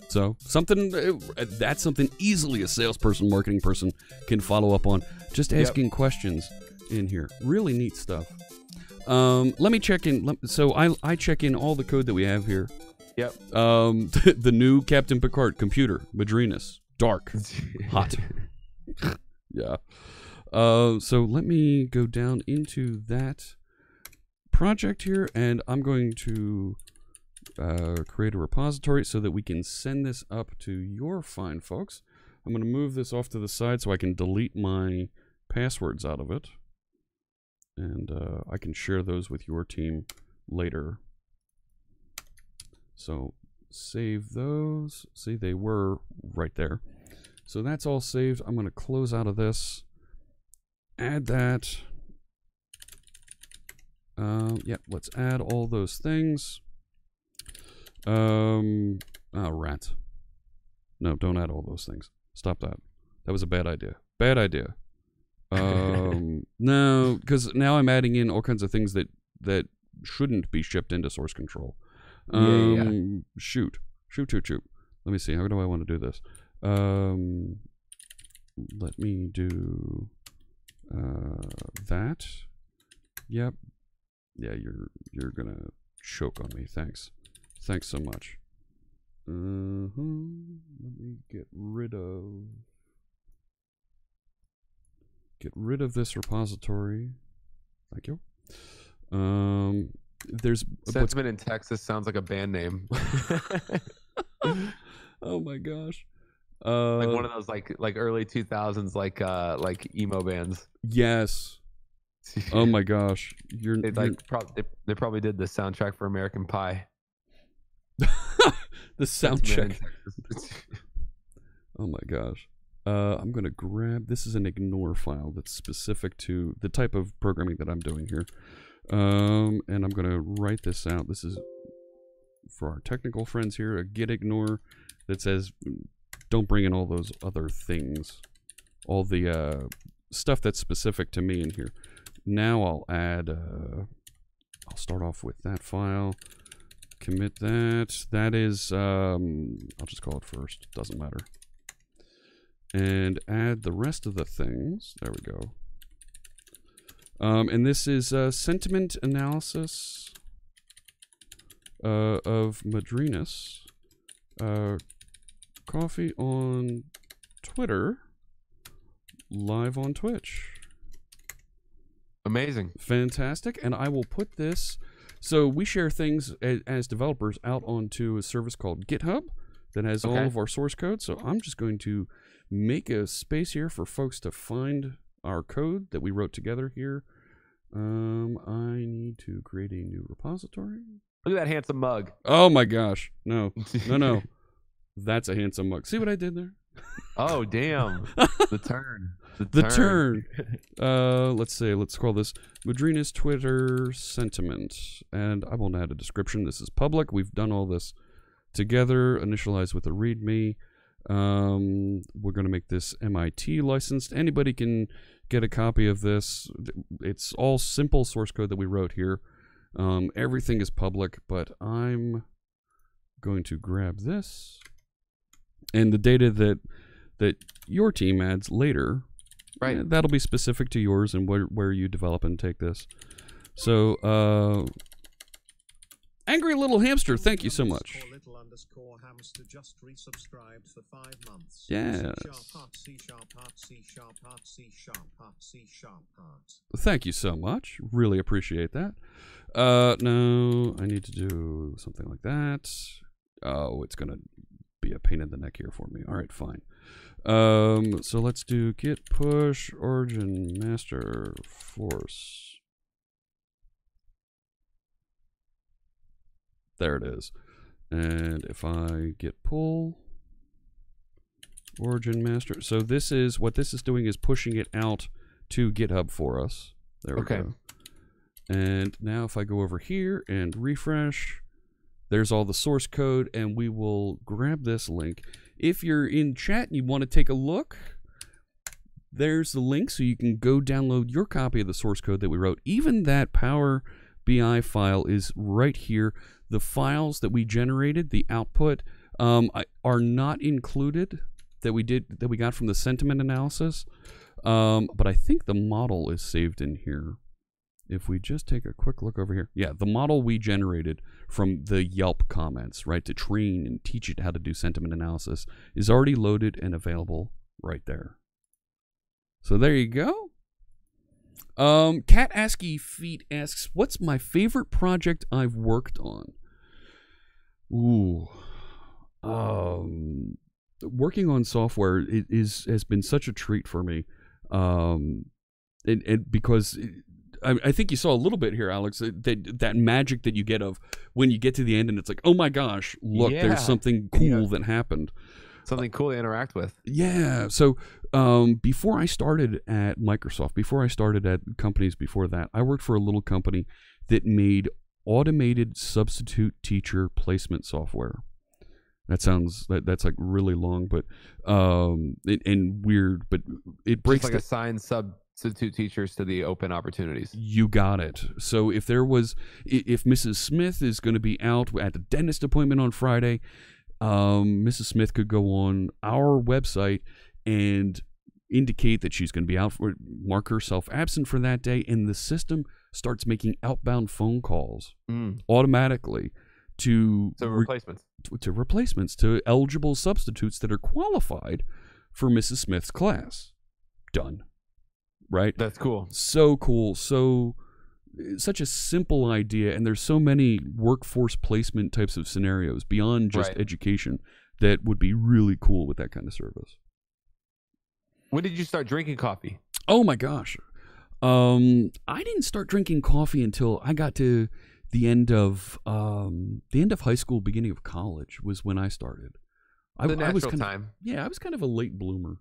So something uh, that's something easily a salesperson, marketing person can follow up on. Just Yep. asking questions in here. Really neat stuff. Um, let me check in. So I I check in all the code that we have here. Yep. Um, the new Captain Picard computer, Madrinas, dark, hot. yeah. Uh, so let me go down into that project here, and I'm going to uh, create a repository so that we can send this up to your fine folks. I'm going to move this off to the side so I can delete my passwords out of it, and uh, I can share those with your team later. So save those. See, they were right there. So that's all saved. I'm going to close out of this. Add that. Um, yeah, let's add all those things. Um, oh, rat. No, don't add all those things. Stop that. That was a bad idea. Bad idea. Um, no, because now I'm adding in all kinds of things that that shouldn't be shipped into source control. Yeah, yeah, Um, shoot, shoot, shoot, shoot. Let me see. How do I want to do this? Um, let me do uh, that. Yep. Yeah, you're you're gonna choke on me. Thanks. Thanks so much. Uh-huh. Let me get rid of get rid of this repository. Thank you. Um, there's Sentiment in Texas sounds like a band name. oh my gosh. Uh, like one of those like like early 2000s like uh like emo bands. yes. Oh my gosh. You're, They like prob- they, they probably did the soundtrack for American Pie. the sound Sentiment check. Oh my gosh. Uh, I'm gonna grab. This is an ignore file that's specific to the type of programming that I'm doing here, um, and I'm gonna write this out. This is for our technical friends here. A git ignore that says don't bring in all those other things, all the uh, stuff that's specific to me in here. Now I'll add. Uh, I'll start off with that file. Commit that. That is. Um, I'll just call it first. Doesn't matter and add the rest of the things. There we go. Um, and this is uh, sentiment analysis uh, of Madrinas. Uh, coffee on Twitter, live on Twitch. Amazing. Fantastic. And I will put this. So we share things as, as developers out onto a service called GitHub that has all of our source code. So I'm just going to make a space here for folks to find our code that we wrote together here. Um, I need to create a new repository. Look at that handsome mug. Oh my gosh. No, no, no. That's a handsome mug. See what I did there? oh damn. the turn. The, The turn. Uh, let's say, let's call this Madrinas Twitter sentiment. And I won't add a description. This is public. We've done all this together, initialized with a README. Um, we're going to make this MIT licensed. Anybody can get a copy of this. It's all simple source code that we wrote here. Um, everything is public, but I'm going to grab this and the data that that your team adds later Right. yeah, that'll be specific to yours and where where you develop and take this. So, uh, angry little hamster, thank you so much. Underscore hamster just resubscribed for five months. Heart. Thank you so much. Really appreciate that. Uh, no, I need to do something like that. Oh, it's gonna be a pain in the neck here for me. All right, fine. Um, so let's do git push origin master force. There it is. And if I git pull origin master, so this is what this is doing is pushing it out to GitHub for us. There we Okay. go. And now if I go over here and refresh, there's all the source code, and we will grab this link. If you're in chat and you want to take a look, there's the link so you can go download your copy of the source code that we wrote. Even that Power BI file is right here. The files that we generated, the output, um, are not included that we did that we got from the sentiment analysis. Um, but I think the model is saved in here. If we just take a quick look over here, yeah, the model we generated from the Yelp comments, right, to train and teach it how to do sentiment analysis is already loaded and available right there. So there you go. Um, Cat Asky Feet asks, "What's my favorite project I've worked on?" Ooh, um, working on software is has been such a treat for me, um, and, and because I, I think you saw a little bit here, Alex, that, that magic that you get of when you get to the end and it's like, oh my gosh, look, Yeah. there's something cool that happened. Something cool to interact with. Yeah. So um, before I started at Microsoft, before I started at companies before that, I worked for a little company that made automated substitute teacher placement software. That sounds that, that's like really long, but um, it, and weird, but it Just breaks like the- assign substitute teachers to the open opportunities. you got it. So if there was, if Mrs. Smith is going to be out at the dentist appointment on Friday, um, Mrs. Smith could go on our website and indicate that she's going to be out for mark herself absent for that day, and the system starts making outbound phone calls Mm. automatically to So re- replacements. to replacements to eligible substitutes that are qualified for Mrs. Smith's class. Done. Right? That's cool. so cool so such a simple idea and there's so many workforce placement types of scenarios beyond just Right. education that would be really cool with that kind of service When did you start drinking coffee? oh my gosh um i didn't start drinking coffee until i got to the end of um the end of high school beginning of college was when i started I, I was kind time. Of, yeah i was kind of a late bloomer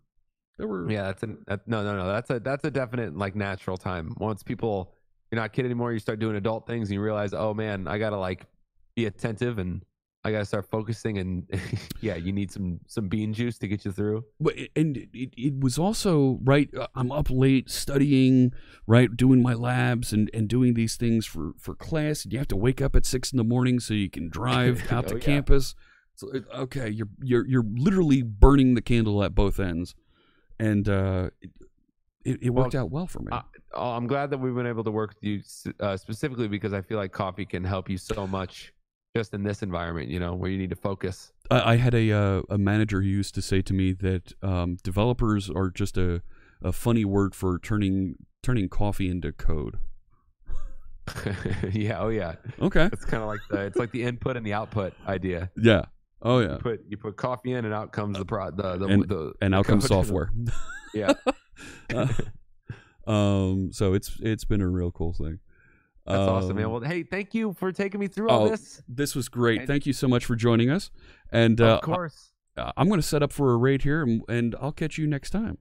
there were Yeah, that's a that, no, no, no. That's a that's a definite like natural time. Once people you're not a kid anymore, you start doing adult things, and you realize, oh man, I gotta like be attentive and I gotta start focusing. And yeah, you need some some bean juice to get you through. But it- and it, it was also right. uh, I'm up late studying, right, doing my labs and, and doing these things for for class. And You have to wake up at six in the morning so you can drive out to Oh, yeah. campus. So it- okay, you're you're you're literally burning the candle at both ends, and uh, it, it, worked Well, out well for me. I'm glad that we've been able to work with you uh, specifically because I feel like coffee can help you so much just in this environment, you know, where you need to focus. I, I had a uh, a manager who used to say to me that um, developers are just a, a funny word for turning turning coffee into code. yeah, oh yeah. Okay. It's kind of like the it's like the input and the output idea. Yeah. Oh yeah. You put you put coffee in and out comes the pro the the, And- the and the outcome code. software. Yeah. Uh, um, so it's it's been a real cool thing. That's awesome, man. Um, Well, hey, thank you for taking me through all oh, this. this was great. And- Thank you so much for joining us. And uh, of course. I, I'm going to set up for a raid here, and, and I'll catch you next time.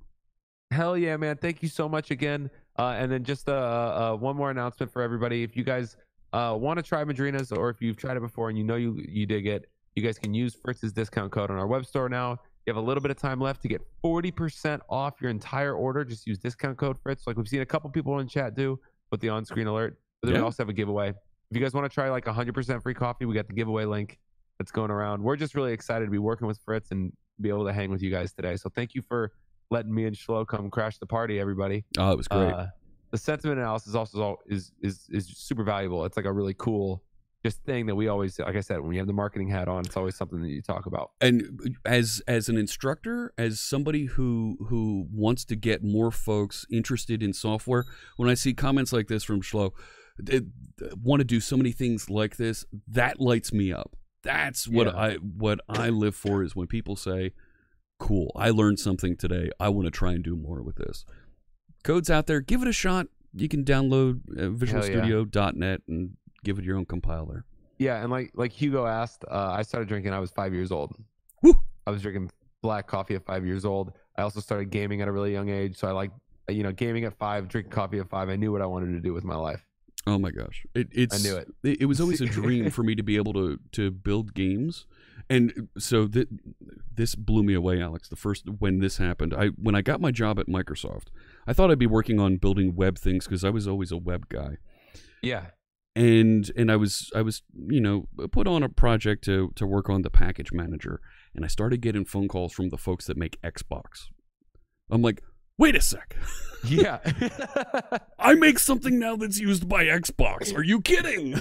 Hell yeah, man. Thank you so much again. Uh, and then just uh, uh, one more announcement for everybody. If you guys uh, want to try Madrinas or if you've tried it before and you know you, you dig it, you guys can use Fritz's discount code on our web store now. You have a little bit of time left to get 40% off your entire order. Just use discount code Fritz. Like we've seen a couple people in chat do with the on screen alert. But then we also have a giveaway. If you guys want to try like 100% free coffee, we got the giveaway link that's going around. We're just really excited to be working with Fritz and be able to hang with you guys today. So thank you for letting me and Shlo come crash the party, everybody. Oh, it was great. Uh, the sentiment analysis also is is is super valuable. It's like a really cool just thing that we always, like I said, when you have the marketing hat on, it's always something that you talk about. and as as an instructor as somebody who who wants to get more folks interested in software when i see comments like this from Shlo, they, want to do so many things like this that lights me up. That's what Yeah. i what i live for is when people say cool i learned something today. I want to try and do more with this. Code's out there. Give it a shot. You can download uh, visualstudio.net and give it your own compiler Yeah, and like like Hugo asked, uh, I started drinking. I was five years old. Woo! I was drinking black coffee at five years old. I also started gaming at a really young age, so I like you know, gaming at five, drinking coffee at five. I knew what I wanted to do with my life. Oh my gosh, it, it's I knew it. it. It was always a dream for me to be able to to build games, and so th- this blew me away, Alex. The first when this happened, I when I got my job at Microsoft, I thought I'd be working on building web things because I was always a web guy, Yeah. And and I was I was you know put on a project to to work on the package manager, and I started getting phone calls from the folks that make Xbox. I'm like, wait a sec. Yeah. I make something now that's used by Xbox. Are you kidding?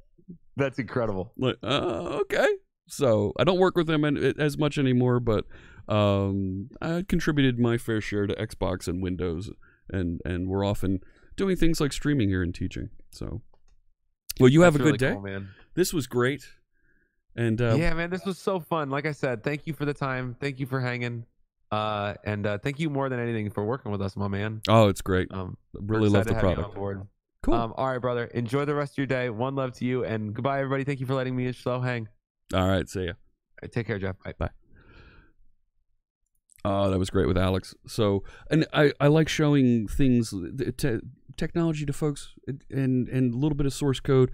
That's incredible. like uh, okay so i don't work with them as much anymore but um, i contributed my fair share to xbox and windows and and we're often doing things like streaming here and teaching so well you have That's a really good day cool, man. this was great and uh, yeah, man, this was so fun. Like I said, thank you for the time. Thank you for hanging. Uh, and uh, thank you more than anything for working with us, my man. oh it's great Um, really love the to product cool Um, all right, brother. Enjoy the rest of your day. One love to you, and goodbye, everybody. Thank you for letting me Shlo hang. all right see ya right, take care, Jeff. Bye. Oh, that was great with Alex. So, and I, I like showing things, th- te- technology to folks, and and a little bit of source code.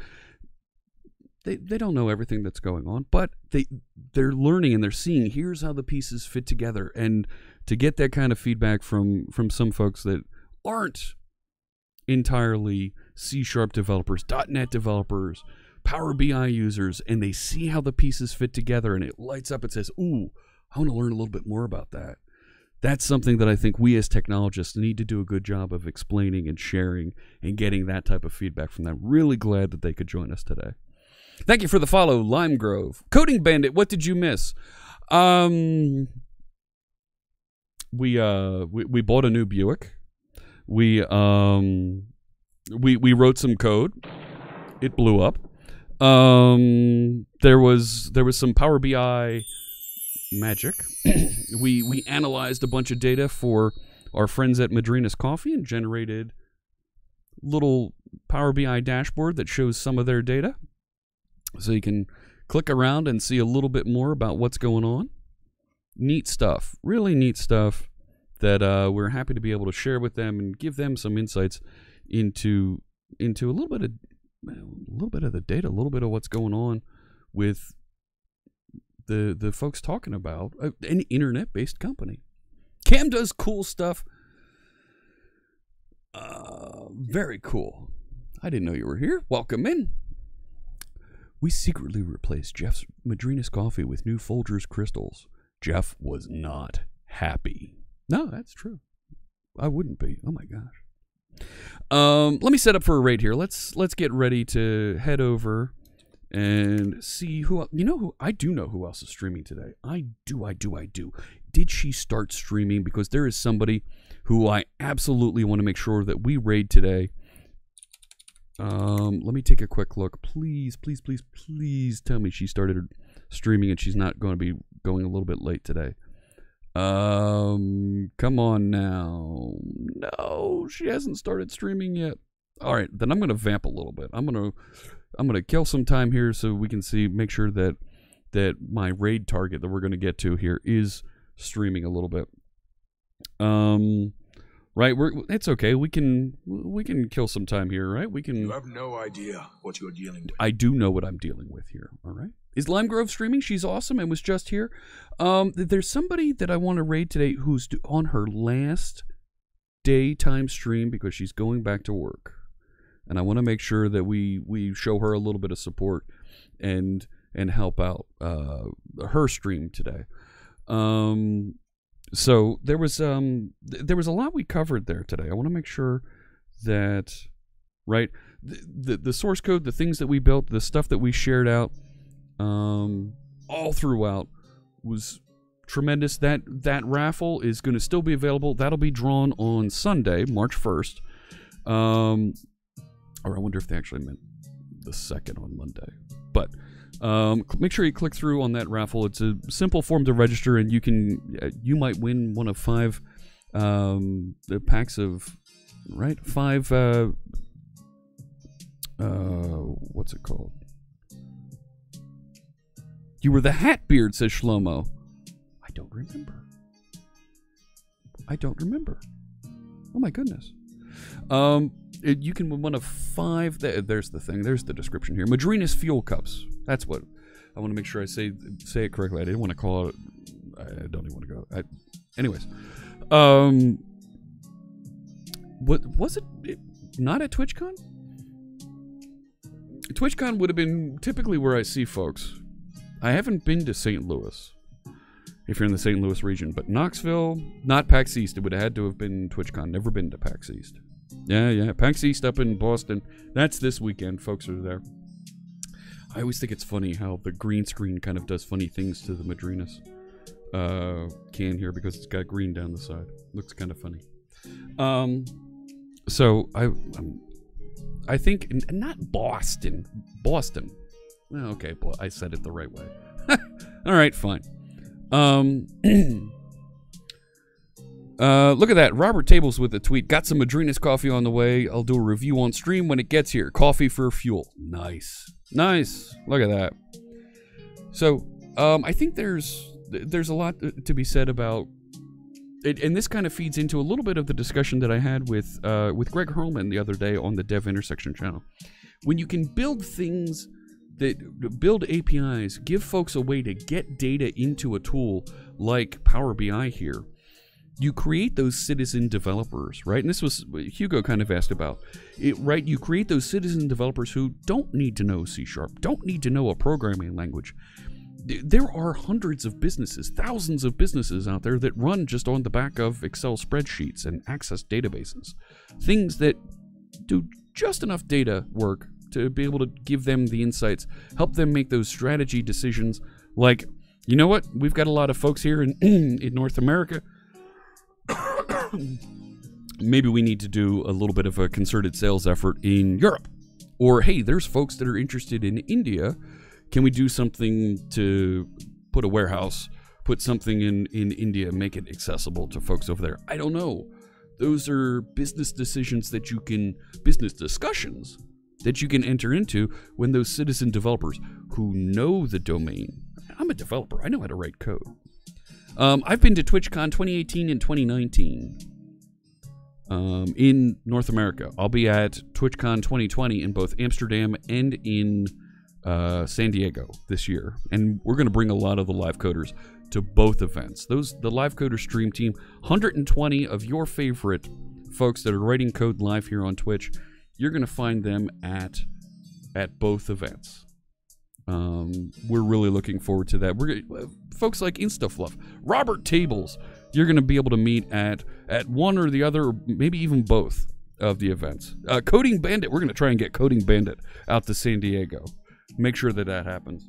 They they don't know everything that's going on, but they they're learning and they're seeing. Here's how the pieces fit together, and to get that kind of feedback from from some folks that aren't entirely C sharp developers, dot .NET developers, Power BI users, and they see how the pieces fit together, and it lights up and says, "Ooh." I want to learn a little bit more about that. That's something that I think we as technologists need to do a good job of explaining and sharing and getting that type of feedback from them. Really glad that they could join us today. Thank you for the follow, Lime Grove. Coding Bandit, what did you miss? Um we uh we, we bought a new Buick. We um we we wrote some code. It blew up. Um there was there was some Power BI magic. we we analyzed a bunch of data for our friends at Madrinas Coffee and generated little Power BI dashboard that shows some of their data. So you can click around and see a little bit more about what's going on. Neat stuff, really neat stuff that uh, we're happy to be able to share with them and give them some insights into into a little bit of a little bit of the data, a little bit of what's going on with the the folks talking about uh, an internet based company. Cam does cool stuff. Uh, very cool. I didn't know you were here. Welcome in. We secretly replaced Jeff's Madrinas coffee with new Folgers crystals. Jeff was not happy. No, that's true. I wouldn't be. Oh my gosh. Um, let me set up for a raid here. Let's let's get ready to head over and see who you know who I do know who else is streaming today. I do, I do, I do. Did she start streaming? Because there is somebody who I absolutely want to make sure that we raid today. Um, let me take a quick look. Please, please, please, please tell me she started streaming and she's not going to be going a little bit late today. Um, come on now. No, she hasn't started streaming yet. All right, then I'm going to vamp a little bit. I'm going to I'm going to kill some time here so we can see make sure that that my raid target that we're going to get to here is streaming a little bit. Um right, we're it's okay. We can we can kill some time here, right? We can You have no idea what you're dealing with. I do know what I'm dealing with here. All right. Is Lime Grove streaming? She's awesome and was just here. Um, there's somebody that I want to raid today who's on her last daytime stream because she's going back to work, and I want to make sure that we we show her a little bit of support and and help out uh, her stream today. Um, so there was um th- there was a lot we covered there today. I want to make sure that right the, the the source code, the things that we built, the stuff that we shared out, um, all throughout was tremendous. That that raffle is going to still be available. That'll be drawn on Sunday, March first. Um, or I wonder if they actually meant the second on Monday, but. Um, make sure you click through on that raffle. It's a simple form to register, and you can uh, you might win one of five um, packs of right five uh, uh, what's it called? You were the hat beard, says Shlomo. I don't remember. I don't remember. Oh my goodness. Um, you can win one of five. th- There's the thing. There's the description here. Madrinas fuel cups. That's what I want to make sure I say say it correctly. I didn't want to call it. I don't even want to go. I, anyways, um, what was it, it? Not at TwitchCon. TwitchCon would have been typically where I see folks. I haven't been to St. Louis. If you're in the St. Louis region, but Knoxville, not PAX East. It would have had to have been TwitchCon. Never been to PAX East. Yeah, yeah. PAX East up in Boston. That's this weekend. Folks are there. I always think it's funny how the green screen kind of does funny things to the Madrinas uh, can here because it's got green down the side. Looks kind of funny. Um, so I, um, I think not Boston, Boston. Well, okay, well, I said it the right way. All right, fine. Um, uh, look at that. Robert Tables with a tweet. Got some Madrinas coffee on the way. I'll do a review on stream when it gets here. Coffee for fuel. Nice. Nice. Look at that. So, um, I think there's there's a lot to be said about it, and this kind of feeds into a little bit of the discussion that I had with uh, with Greg Hurlman the other day on the Dev Intersection channel. When you can build things that build APIs, give folks a way to get data into a tool like Power BI here. You create those citizen developers, right? And this was Hugo kind of asked about. It, right? You create those citizen developers who don't need to know C sharp, don't need to know a programming language. There are hundreds of businesses, thousands of businesses out there that run just on the back of Excel spreadsheets and access databases. Things that do just enough data work to be able to give them the insights, help them make those strategy decisions. Like, you know what? We've got a lot of folks here in in North America. Maybe we need to do a little bit of a concerted sales effort in Europe. Or hey, there's folks that are interested in India. Can we do something to put a warehouse, put something in in India, make it accessible to folks over there? I don't know. Those are business decisions that you can business discussions that you can enter into when those citizen developers who know the domain. I'm a developer. I know how to write code. Um, I've been to TwitchCon 2018 and 2019 um, in North America. I'll be at TwitchCon 2020 in both Amsterdam and in uh, San Diego this year, and we're going to bring a lot of the live coders to both events. Those the live coder stream team, 120 of your favorite folks that are writing code live here on Twitch. You're going to find them at at both events. Um, we're really looking forward to that. We're gonna- folks like InstaFluff, Robert Tables. You're going to be able to meet at at one or the other, or maybe even both of the events. Uh, Coding Bandit. We're going to try and get Coding Bandit out to San Diego. Make sure that that happens.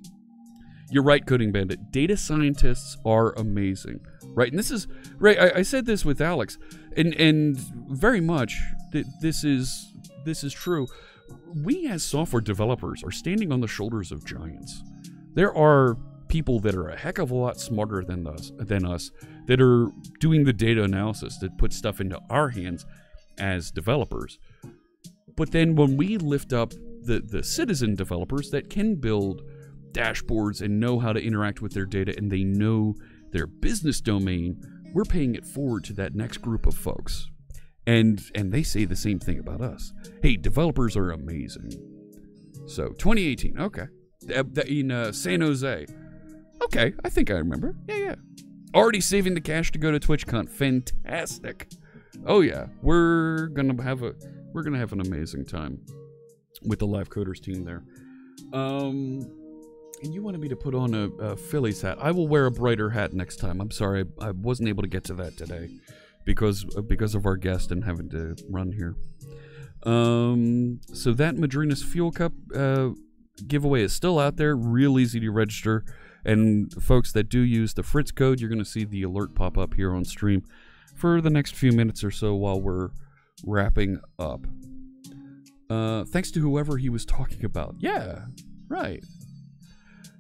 You're right, Coding Bandit. Data scientists are amazing, right? And this is right. I, I said this with Alex, and and very much that this is this is true. We as software developers are standing on the shoulders of giants. There are people that are a heck of a lot smarter than us than us that are doing the data analysis that put stuff into our hands as developers. But then when we lift up the, the citizen developers that can build dashboards and know how to interact with their data and they know their business domain, we're paying it forward to that next group of folks. And and they say the same thing about us. Hey, developers are amazing. So 2018, okay. In uh, San Jose. Okay, I think I remember. Yeah, yeah. Already saving the cash to go to TwitchCon. Fantastic. Oh yeah, we're gonna have a we're gonna have an amazing time with the live coders team there. Um, and you wanted me to put on a, a Phillies hat. I will wear a brighter hat next time. I'm sorry, I wasn't able to get to that today because uh, because of our guest and having to run here. Um, so that Madrinas Fuel Cup uh, giveaway is still out there. Real easy to register. And folks that do use the Fritz code, you're going to see the alert pop up here on stream for the next few minutes or so while we're wrapping up. Uh, thanks to whoever he was talking about. Yeah, right.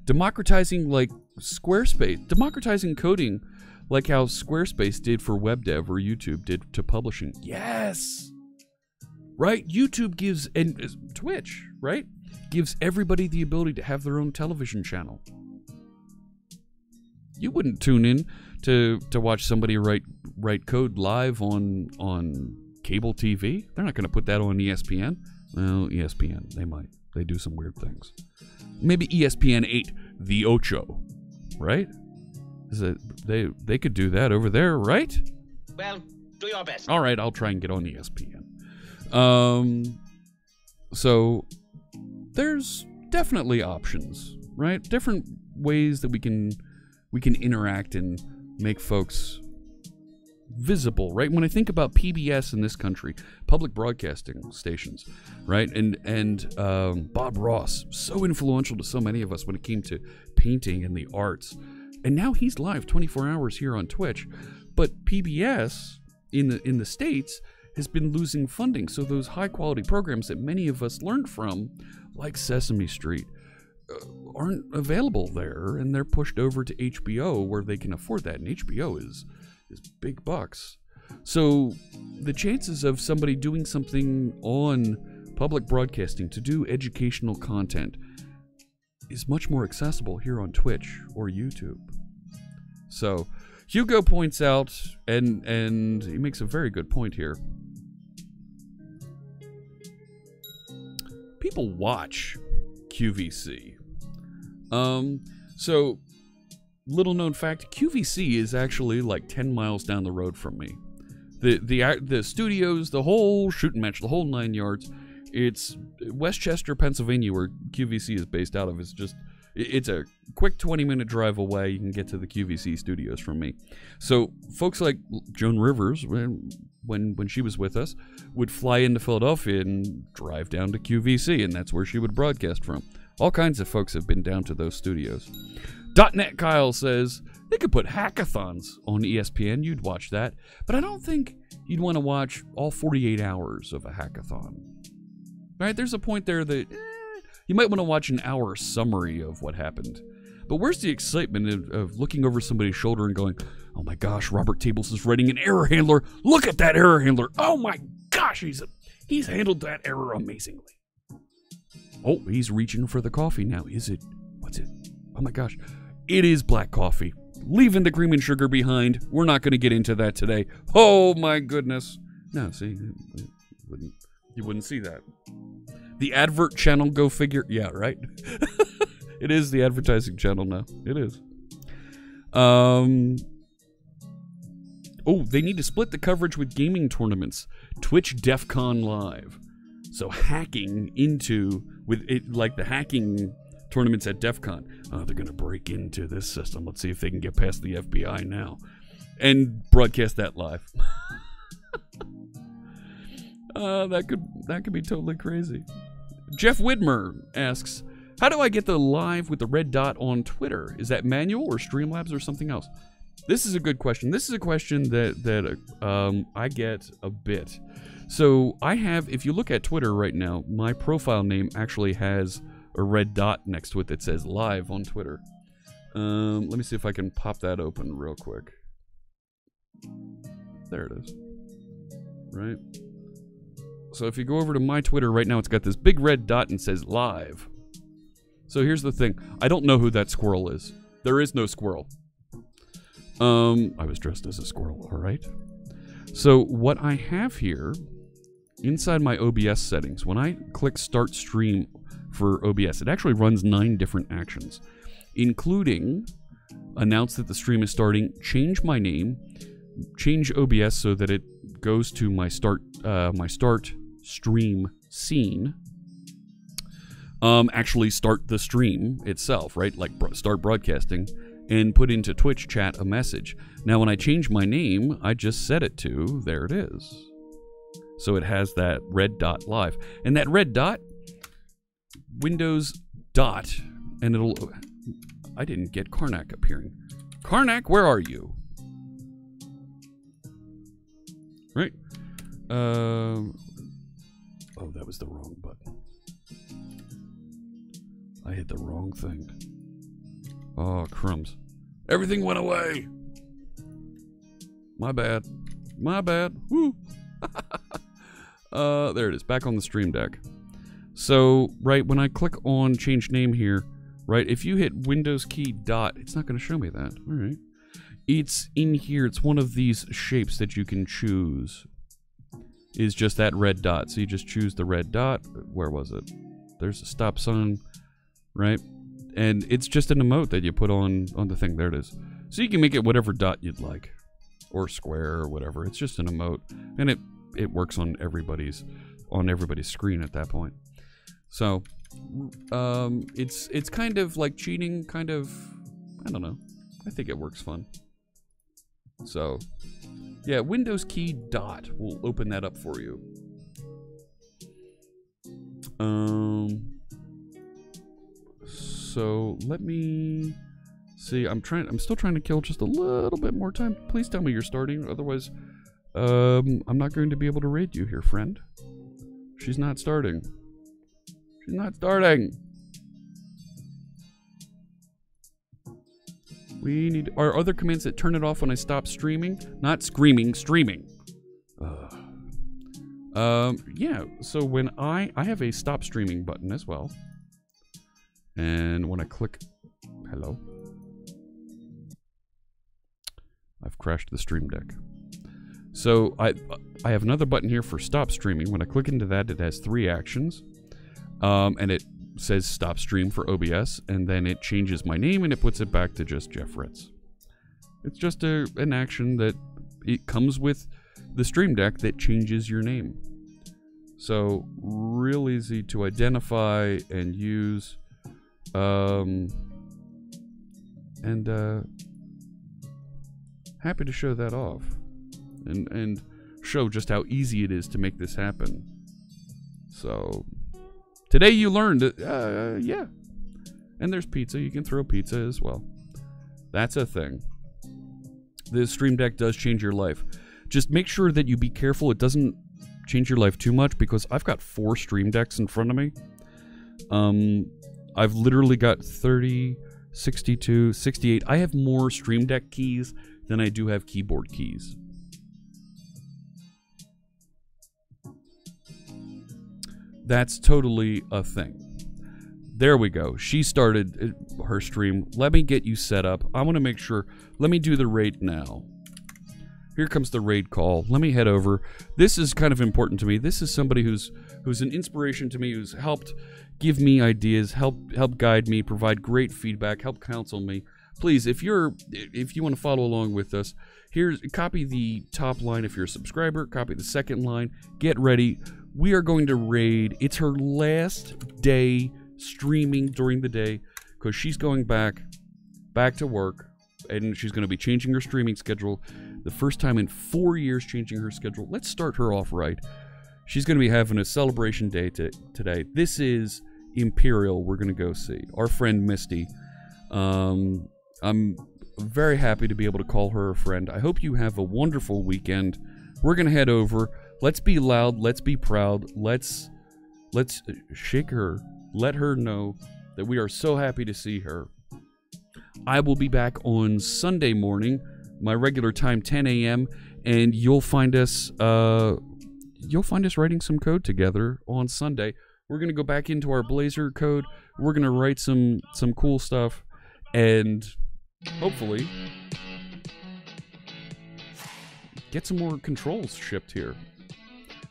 Democratizing like Squarespace, democratizing coding like how Squarespace did for web dev or YouTube did to publishing. Yes. Right? YouTube gives and uh, Twitch, right? Gives everybody the ability to have their own television channel. You wouldn't tune in to to watch somebody write write code live on on cable TV. They're not going to put that on ESPN. Well, ESPN, they might. They do some weird things. Maybe ESPN 8, the Ocho, right? Is it, they they could do that over there, right? Well, do your best. All right, I'll try and get on ESPN. Um, so there's definitely options, right? Different ways that we can we can interact and make folks visible, right? When I think about PBS in this country, public broadcasting stations, right, and and um, Bob Ross, so influential to so many of us when it came to painting and the arts, and now he's live 24 hours here on Twitch, but PBS in the in the states has been losing funding, so those high quality programs that many of us learned from, like Sesame Street, uh, aren't available there, and they're pushed over to HBO where they can afford that, and HBO is is big bucks. So the chances of somebody doing something on public broadcasting to do educational content is much more accessible here on Twitch or YouTube. So Hugo points out and and he makes a very good point here. People watch QVC. Um so little known fact, QVC is actually like 10 miles down the road from me. The the the studios, the whole shooting match, the whole 9 yards, it's West Chester, Pennsylvania where QVC is based out of. It's just it's a quick 20 minute drive away. You can get to the QVC studios from me. So, folks like Joan Rivers when when when she was with us would fly into Philadelphia and drive down to QVC and that's where she would broadcast from. All kinds of folks have been down to those studios. .NET Kyle says they could put hackathons on ESPN. You'd watch that, but I don't think you'd want to watch all 48 hours of a hackathon. Right? There's a point there that eh, you might want to watch an hour summary of what happened. But where's the excitement of, of looking over somebody's shoulder and going, "Oh my gosh, Robert Tables is writing an error handler. Look at that error handler. Oh my gosh, he's he's handled that error amazingly." Oh, he's reaching for the coffee now. Is it? What's it? Oh my gosh. It is black coffee. Leaving the cream and sugar behind. We're not going to get into that today. Oh my goodness. No, see, you wouldn't, you wouldn't see that. The advert channel, go figure. Yeah, right. it is the advertising channel now. It is. Um. Oh, they need to split the coverage with gaming tournaments. Twitch DEF CON Live. So hacking into with it like the hacking tournaments at DEF CON. Oh, they're gonna break into this system. Let's see if they can get past the FBI now. And broadcast that live. uh, that could that could be totally crazy. Jeff Widmer asks, "How do I get the live with the red dot on Twitter? Is that manual or Streamlabs or something else?" This is a good question. This is a question that that um, I get a bit. So I have, if you look at Twitter right now, my profile name actually has a red dot next to it that says live on Twitter. Um, let me see if I can pop that open real quick. There it is. Right. So if you go over to my Twitter right now, it's got this big red dot and says live. So here's the thing. I don't know who that squirrel is. There is no squirrel. Um, I was dressed as a squirrel, all right? So what I have here inside my OBS settings, when I click start stream for OBS, it actually runs nine different actions, including announce that the stream is starting, change my name, change OBS so that it goes to my start uh, my start stream scene. Um, actually start the stream itself, right? Like bro- start broadcasting, and put into Twitch chat a message. Now, when I change my name, I just set it to there it is. So it has that red dot live, and that red dot, Windows dot, and it'll. I didn't get Karnak appearing. Karnak, where are you? Right. Um. Oh, that was the wrong button. I hit the wrong thing. Oh, crumbs. Everything went away. My bad. My bad. Woo. uh, there it is. Back on the stream deck. So, right, when I click on change name here, right, if you hit Windows key dot, it's not going to show me that. All right. It's in here. It's one of these shapes that you can choose. Is just that red dot. So you just choose the red dot. Where was it? There's a stop sign, right? And it's just an emote that you put on on the thing. There it is. So you can make it whatever dot you'd like, or square or whatever. It's just an emote, and it it works on everybody's on everybody's screen at that point. So um, it's it's kind of like cheating, kind of. I don't know. I think it works fun. So, yeah, Windows key dot will open that up for you. Um. So let me see. I'm trying. I'm still trying to kill just a little bit more time. Please tell me you're starting. Otherwise, um, I'm not going to be able to raid you here, friend. She's not starting. She's not starting. We need are other commands that turn it off when I stop streaming, not screaming, streaming. Ugh. Um, yeah. So when I I have a stop streaming button as well, and when I click, hello, I've crashed the stream deck. So I I have another button here for stop streaming. When I click into that, it has three actions, um, and it says stop stream for OBS, and then it changes my name and it puts it back to just Jeff Fritz. It's just a an action that it comes with the stream deck that changes your name. So real easy to identify and use. Um, and uh, happy to show that off and and show just how easy it is to make this happen. So today you learned, uh, yeah. And there's pizza. You can throw pizza as well. That's a thing. The Stream Deck does change your life. Just make sure that you be careful. It doesn't change your life too much because I've got four Stream Decks in front of me. Um, I've literally got 30, 62, 68. I have more Stream Deck keys than I do have keyboard keys. That's totally a thing. There we go. She started uh, her stream. Let me get you set up. I want to make sure. Let me do the raid now. Here comes the raid call. Let me head over. This is kind of important to me. This is somebody who's who's an inspiration to me, who's helped give me ideas, help help guide me, provide great feedback, help counsel me. Please, if you're if you want to follow along with us, here's copy the top line if you're a subscriber, copy the second line. Get ready. We are going to raid. It's her last day streaming during the day because she's going back back to work and she's going to be changing her streaming schedule. The first time in four years changing her schedule. Let's start her off right. She's going to be having a celebration day to, today. This is imperial we're going to go see. Our friend misty. Um, i'm very happy to be able to call her a friend. I hope you have a wonderful weekend. We're going to head over let's be loud let's be proud let's let's shake her let her know that we are so happy to see her. I will be back on Sunday morning, my regular time, 10 a.m., and you'll find us. Uh, you'll find us writing some code together on Sunday. We're gonna go back into our Blazor code. We're gonna write some some cool stuff, and hopefully get some more controls shipped here.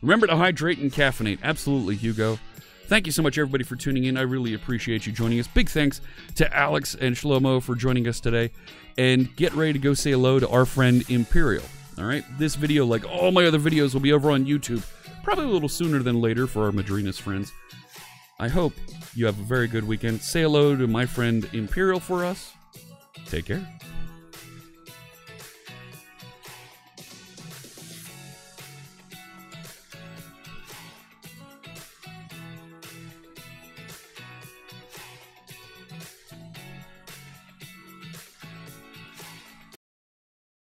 Remember to hydrate and caffeinate. Absolutely, Hugo. Thank you so much, everybody, for tuning in. I really appreciate you joining us. Big thanks to Alex and Shlomo for joining us today. And get ready to go say hello to our friend Imperial. All right? This video, like all my other videos, will be over on YouTube probably a little sooner than later for our Madrinas friends. I hope you have a very good weekend. Say hello to my friend Imperial for us. Take care.